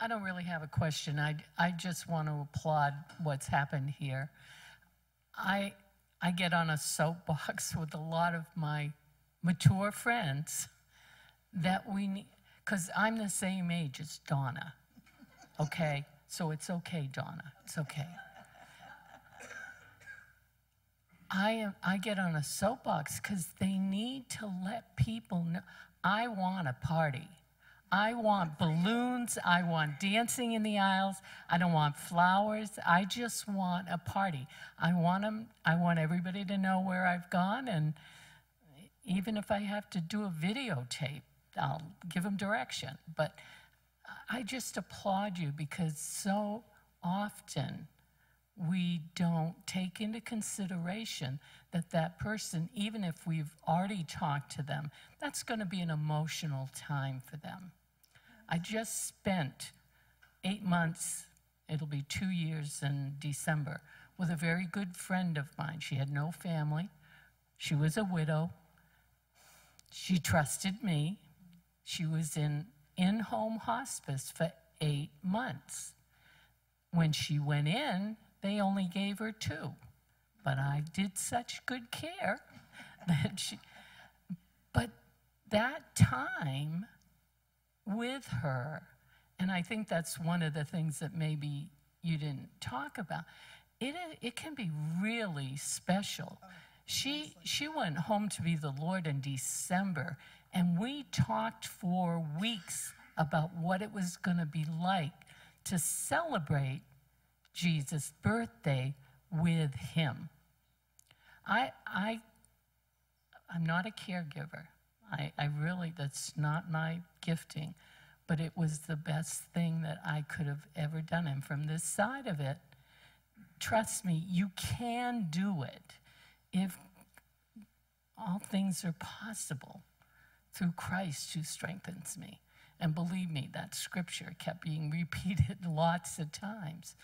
I don't really have a question. I, I just want to applaud what's happened here. I, I get on a soapbox with a lot of my mature friends that we need, because I'm the same age as Donna, okay? So it's okay, Donna. It's okay. I, am, I get on a soapbox because they need to let people know. I want a party. I want balloons. I want dancing in the aisles. I don't want flowers. I just want a party. I want them, I want everybody to know where I've gone. And even if I have to do a videotape, I'll give them direction. But I just applaud you because so often we don't take into consideration that that person, even if we've already talked to them, that's going to be an emotional time for them. I just spent eight months, it'll be two years in December, with a very good friend of mine. She had no family, she was a widow, she trusted me. She was in in home hospice for eight months. When she went in, they only gave her two. But I did such good care that she, but that time with her, and I think that's one of the things that maybe you didn't talk about, it, it can be really special. Oh, she, she went home to be the Lord in December, and we talked for weeks about what it was going to be like to celebrate Jesus' birthday with him. I, I, I'm not a caregiver. I, I really, that's not my gifting, but it was the best thing that I could have ever done. And from this side of it, trust me, you can do it if all things are possible through Christ who strengthens me. And believe me, that scripture kept being repeated lots of times.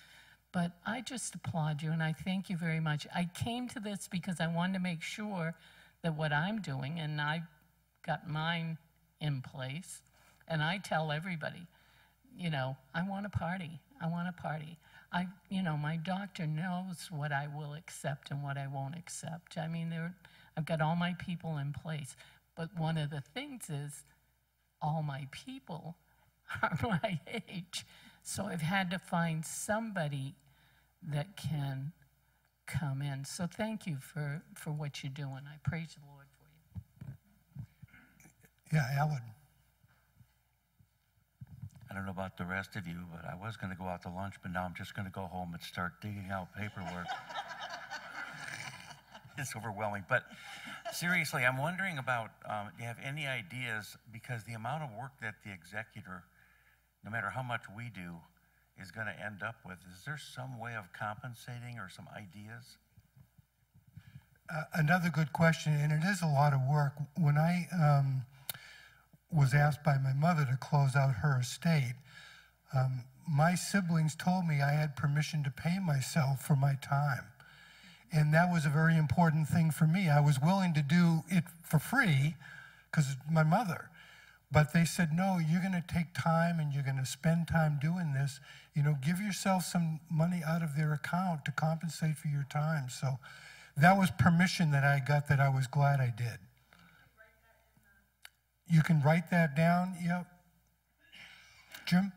But I just applaud you and I thank you very much. I came to this because I wanted to make sure that what I'm doing, and I got mine in place, and I tell everybody, you know, I want a party. I want a party. I, you know, my doctor knows what I will accept and what I won't accept. I mean, there, I've got all my people in place. But one of the things is, all my people are my age. So I've had to find somebody that can come in. So thank you for, for what you're doing. I praise the Lord. Yeah, Alan. I don't know about the rest of you, but I was going to go out to lunch, but now I'm just going to go home and start digging out paperwork. it's overwhelming. But seriously, I'm wondering about um, do you have any ideas? Because the amount of work that the executor, no matter how much we do, is going to end up with, is there some way of compensating or some ideas? Uh, another good question, and it is a lot of work. When I um, was asked by my mother to close out her estate, um, my siblings told me I had permission to pay myself for my time. And that was a very important thing for me. I was willing to do it for free because my mother. But they said, no, you're going to take time and you're going to spend time doing this. You know, give yourself some money out of their account to compensate for your time. So that was permission that I got that I was glad I did. You can write that down, yep. Jim?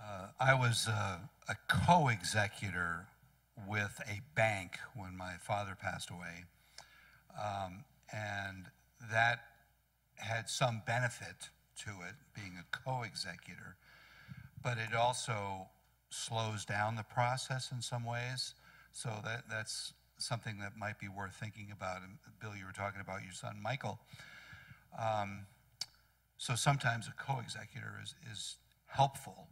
Uh, I was uh, a co-executor with a bank when my father passed away. Um, and that had some benefit to it, being a co-executor, but it also slows down the process in some ways. So that, that's something that might be worth thinking about. And Bill, you were talking about your son, Michael. Um, so sometimes a co-executor is, is helpful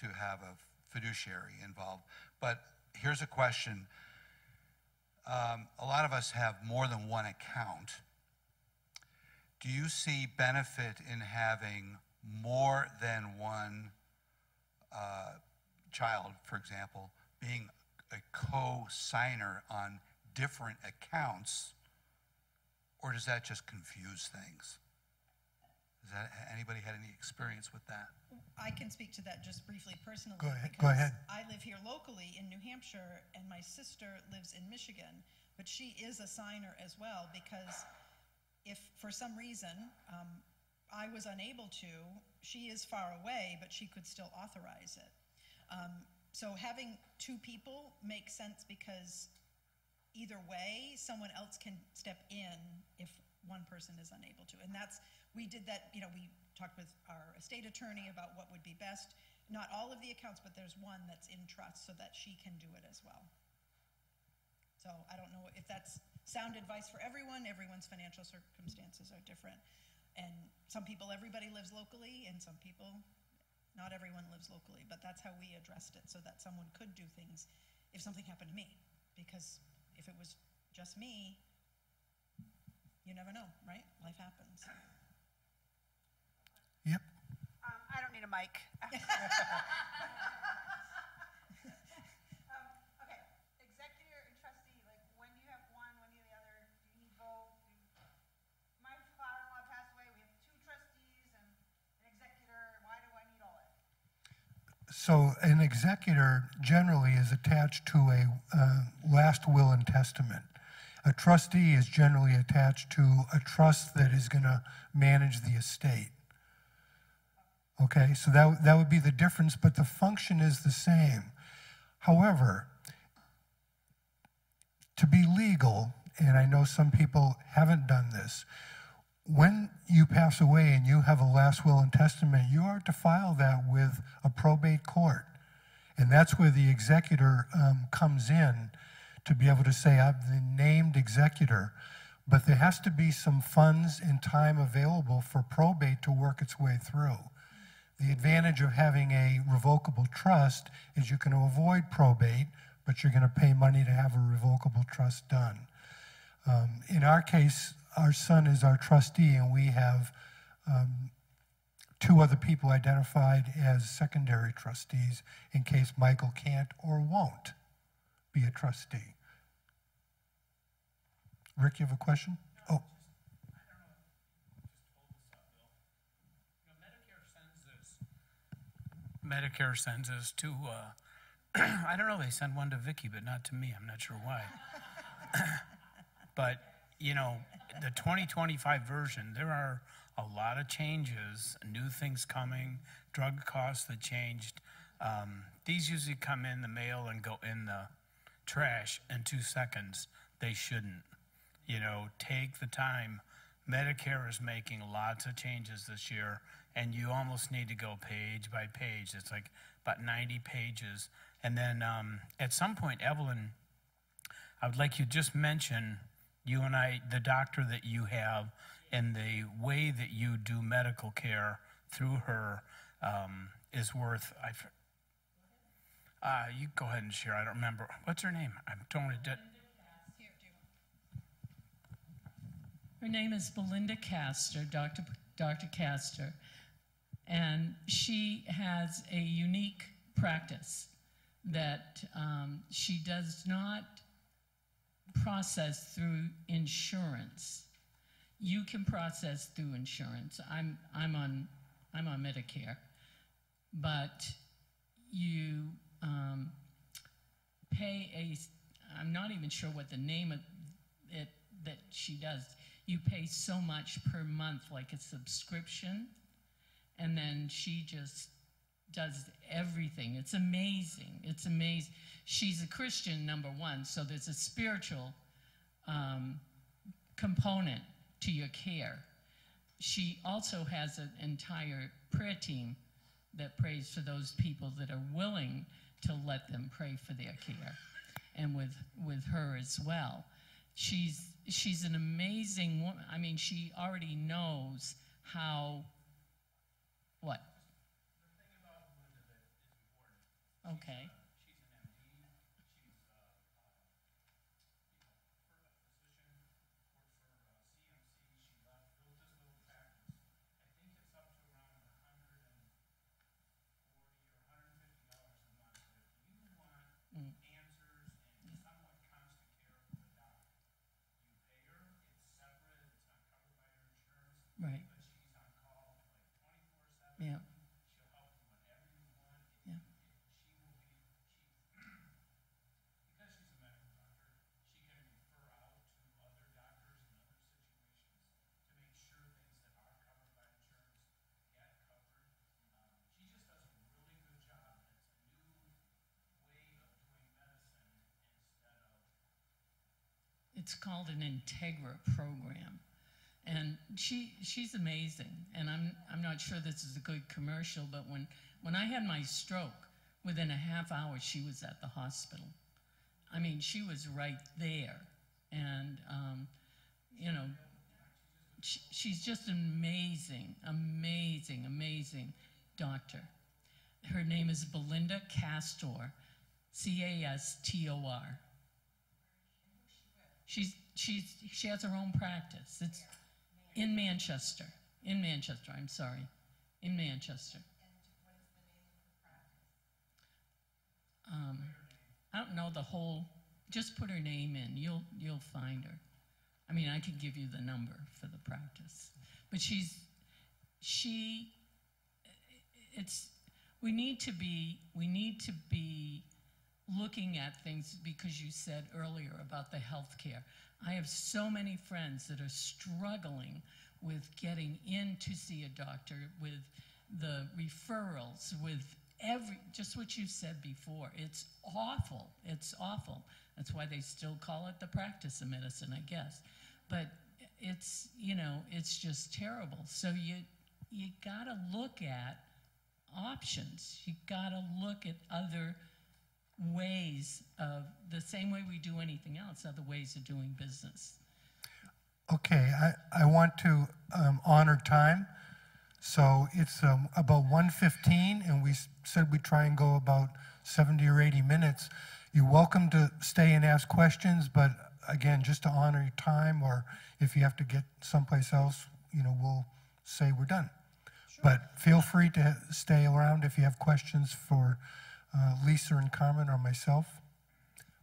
to have a fiduciary involved. But here's a question. Um, a lot of us have more than one account. Do you see benefit in having more than one uh, child, for example, being a co-signer on different accounts, or does that just confuse things? Has that, anybody had any experience with that? I can speak to that just briefly personally. Go ahead- go because ahead. I live here locally in New Hampshire, and my sister lives in Michigan, but she is a signer as well, because if for some reason um, I was unable to, she is far away, but she could still authorize it. Um, so having two people makes sense because either way, someone else can step in if one person is unable to. And that's, we did that, you know, we talked with our estate attorney about what would be best. Not all of the accounts, but there's one that's in trust so that she can do it as well. So I don't know if that's sound advice for everyone. Everyone's financial circumstances are different. And some people, everybody lives locally, and some people, not everyone lives locally. But that's how we addressed it, so that someone could do things if something happened to me. Because if it was just me, you never know, right? Life happens. Yep. Um, I don't need a mic. Um, okay, executor and trustee, like, when do you have one, when do you have the other? Do you need both? Do, my father-in-law passed away, we have two trustees and an executor, why do I need all that? So an executor generally is attached to a uh, last will and testament. A trustee is generally attached to a trust that is going to manage the estate. Okay, so that, that would be the difference, but the function is the same. However, to be legal, and I know some people haven't done this, when you pass away and you have a last will and testament, you are to file that with a probate court. And that's where the executor um, comes in to be able to say, I'm the named executor. But there has to be some funds and time available for probate to work its way through. The advantage of having a revocable trust is you can avoid probate, but you're going to pay money to have a revocable trust done. Um, in our case, our son is our trustee, and we have um, two other people identified as secondary trustees in case Michael can't or won't be a trustee. Rick, you have a question? Oh, Medicare sends us to, uh, I don't know, they send one to Vicky, but not to me. I'm not sure why. but, you know, the 2025 version, there are a lot of changes, new things coming, drug costs that changed. Um, these usually come in the mail and go in the trash in two seconds. They shouldn't. You know, take the time. Medicare is making lots of changes this year, and you almost need to go page by page. It's like about 90 pages. And then um, at some point, Evelyn, I would like you just mention you and I, the doctor that you have, and the way that you do medical care through her um, is worth. I, uh, you go ahead and share. I don't remember what's her name. I'm totally dead. Her name is Belinda Castor, Dr. Dr. Castor, and she has a unique practice that um, she does not process through insurance. You can process through insurance. I'm, I'm, on, I'm on Medicare, but you um, pay a, I'm not even sure what the name of it that she does. You pay so much per month, like a subscription, and then she just does everything. It's amazing. It's amazing. She's a Christian, number one, so there's a spiritual um, component to your care. She also has an entire prayer team that prays for those people that are willing to let them pray for their care, and with with her as well. She's she's an amazing woman. I mean, she already knows how. What? Okay. Right. Yeah. Yeah. It's called an Integra program. And she, she's amazing. And I'm, I'm not sure this is a good commercial, but when, when I had my stroke, within a half hour, she was at the hospital. I mean, she was right there. And, um, you know, she, she's just an amazing, amazing, amazing doctor. Her name is Belinda Castor, C A S T O R. She's, she's, she has her own practice. It's in Manchester. In Manchester, I'm sorry. In Manchester. Um, I don't know the whole, just put her name in. You'll, you'll find her. I mean, I can give you the number for the practice. But she's, she, it's, we need to be, we need to be looking at things because you said earlier about the health care. I have so many friends that are struggling with getting in to see a doctor, with the referrals, with every, just what you said before. It's awful. It's awful. That's why they still call it the practice of medicine, I guess. But it's, you know, it's just terrible. So you, you gotta look at options. You gotta look at other ways of, the same way we do anything else, other ways of doing business. Okay, I, I want to um, honor time. So it's um, about 1:15, and we said we'd try and go about 70 or 80 minutes. You're welcome to stay and ask questions, but again, just to honor your time, or if you have to get someplace else, you know, we'll say we're done. But feel free to stay around if you have questions for uh, Lisa and Carmen or myself.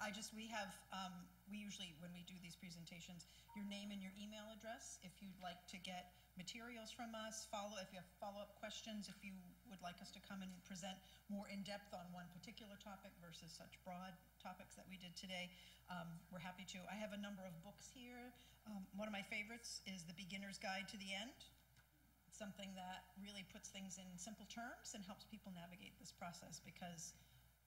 I just, we have, um, we usually, when we do these presentations, your name and your email address, if you'd like to get materials from us, follow, if you have follow-up questions, if you would like us to come and present more in-depth on one particular topic versus such broad topics that we did today, um, we're happy to. I have a number of books here. Um, one of my favorites is The Beginner's Guide to the End. Something that really puts things in simple terms and helps people navigate this process because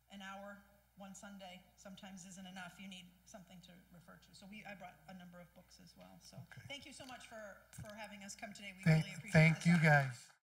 an hour, one Sunday, sometimes isn't enough. You need something to refer to. So we, I brought a number of books as well. So thank you so much for, for having us come today. We Thank, really appreciate it. thank you guys.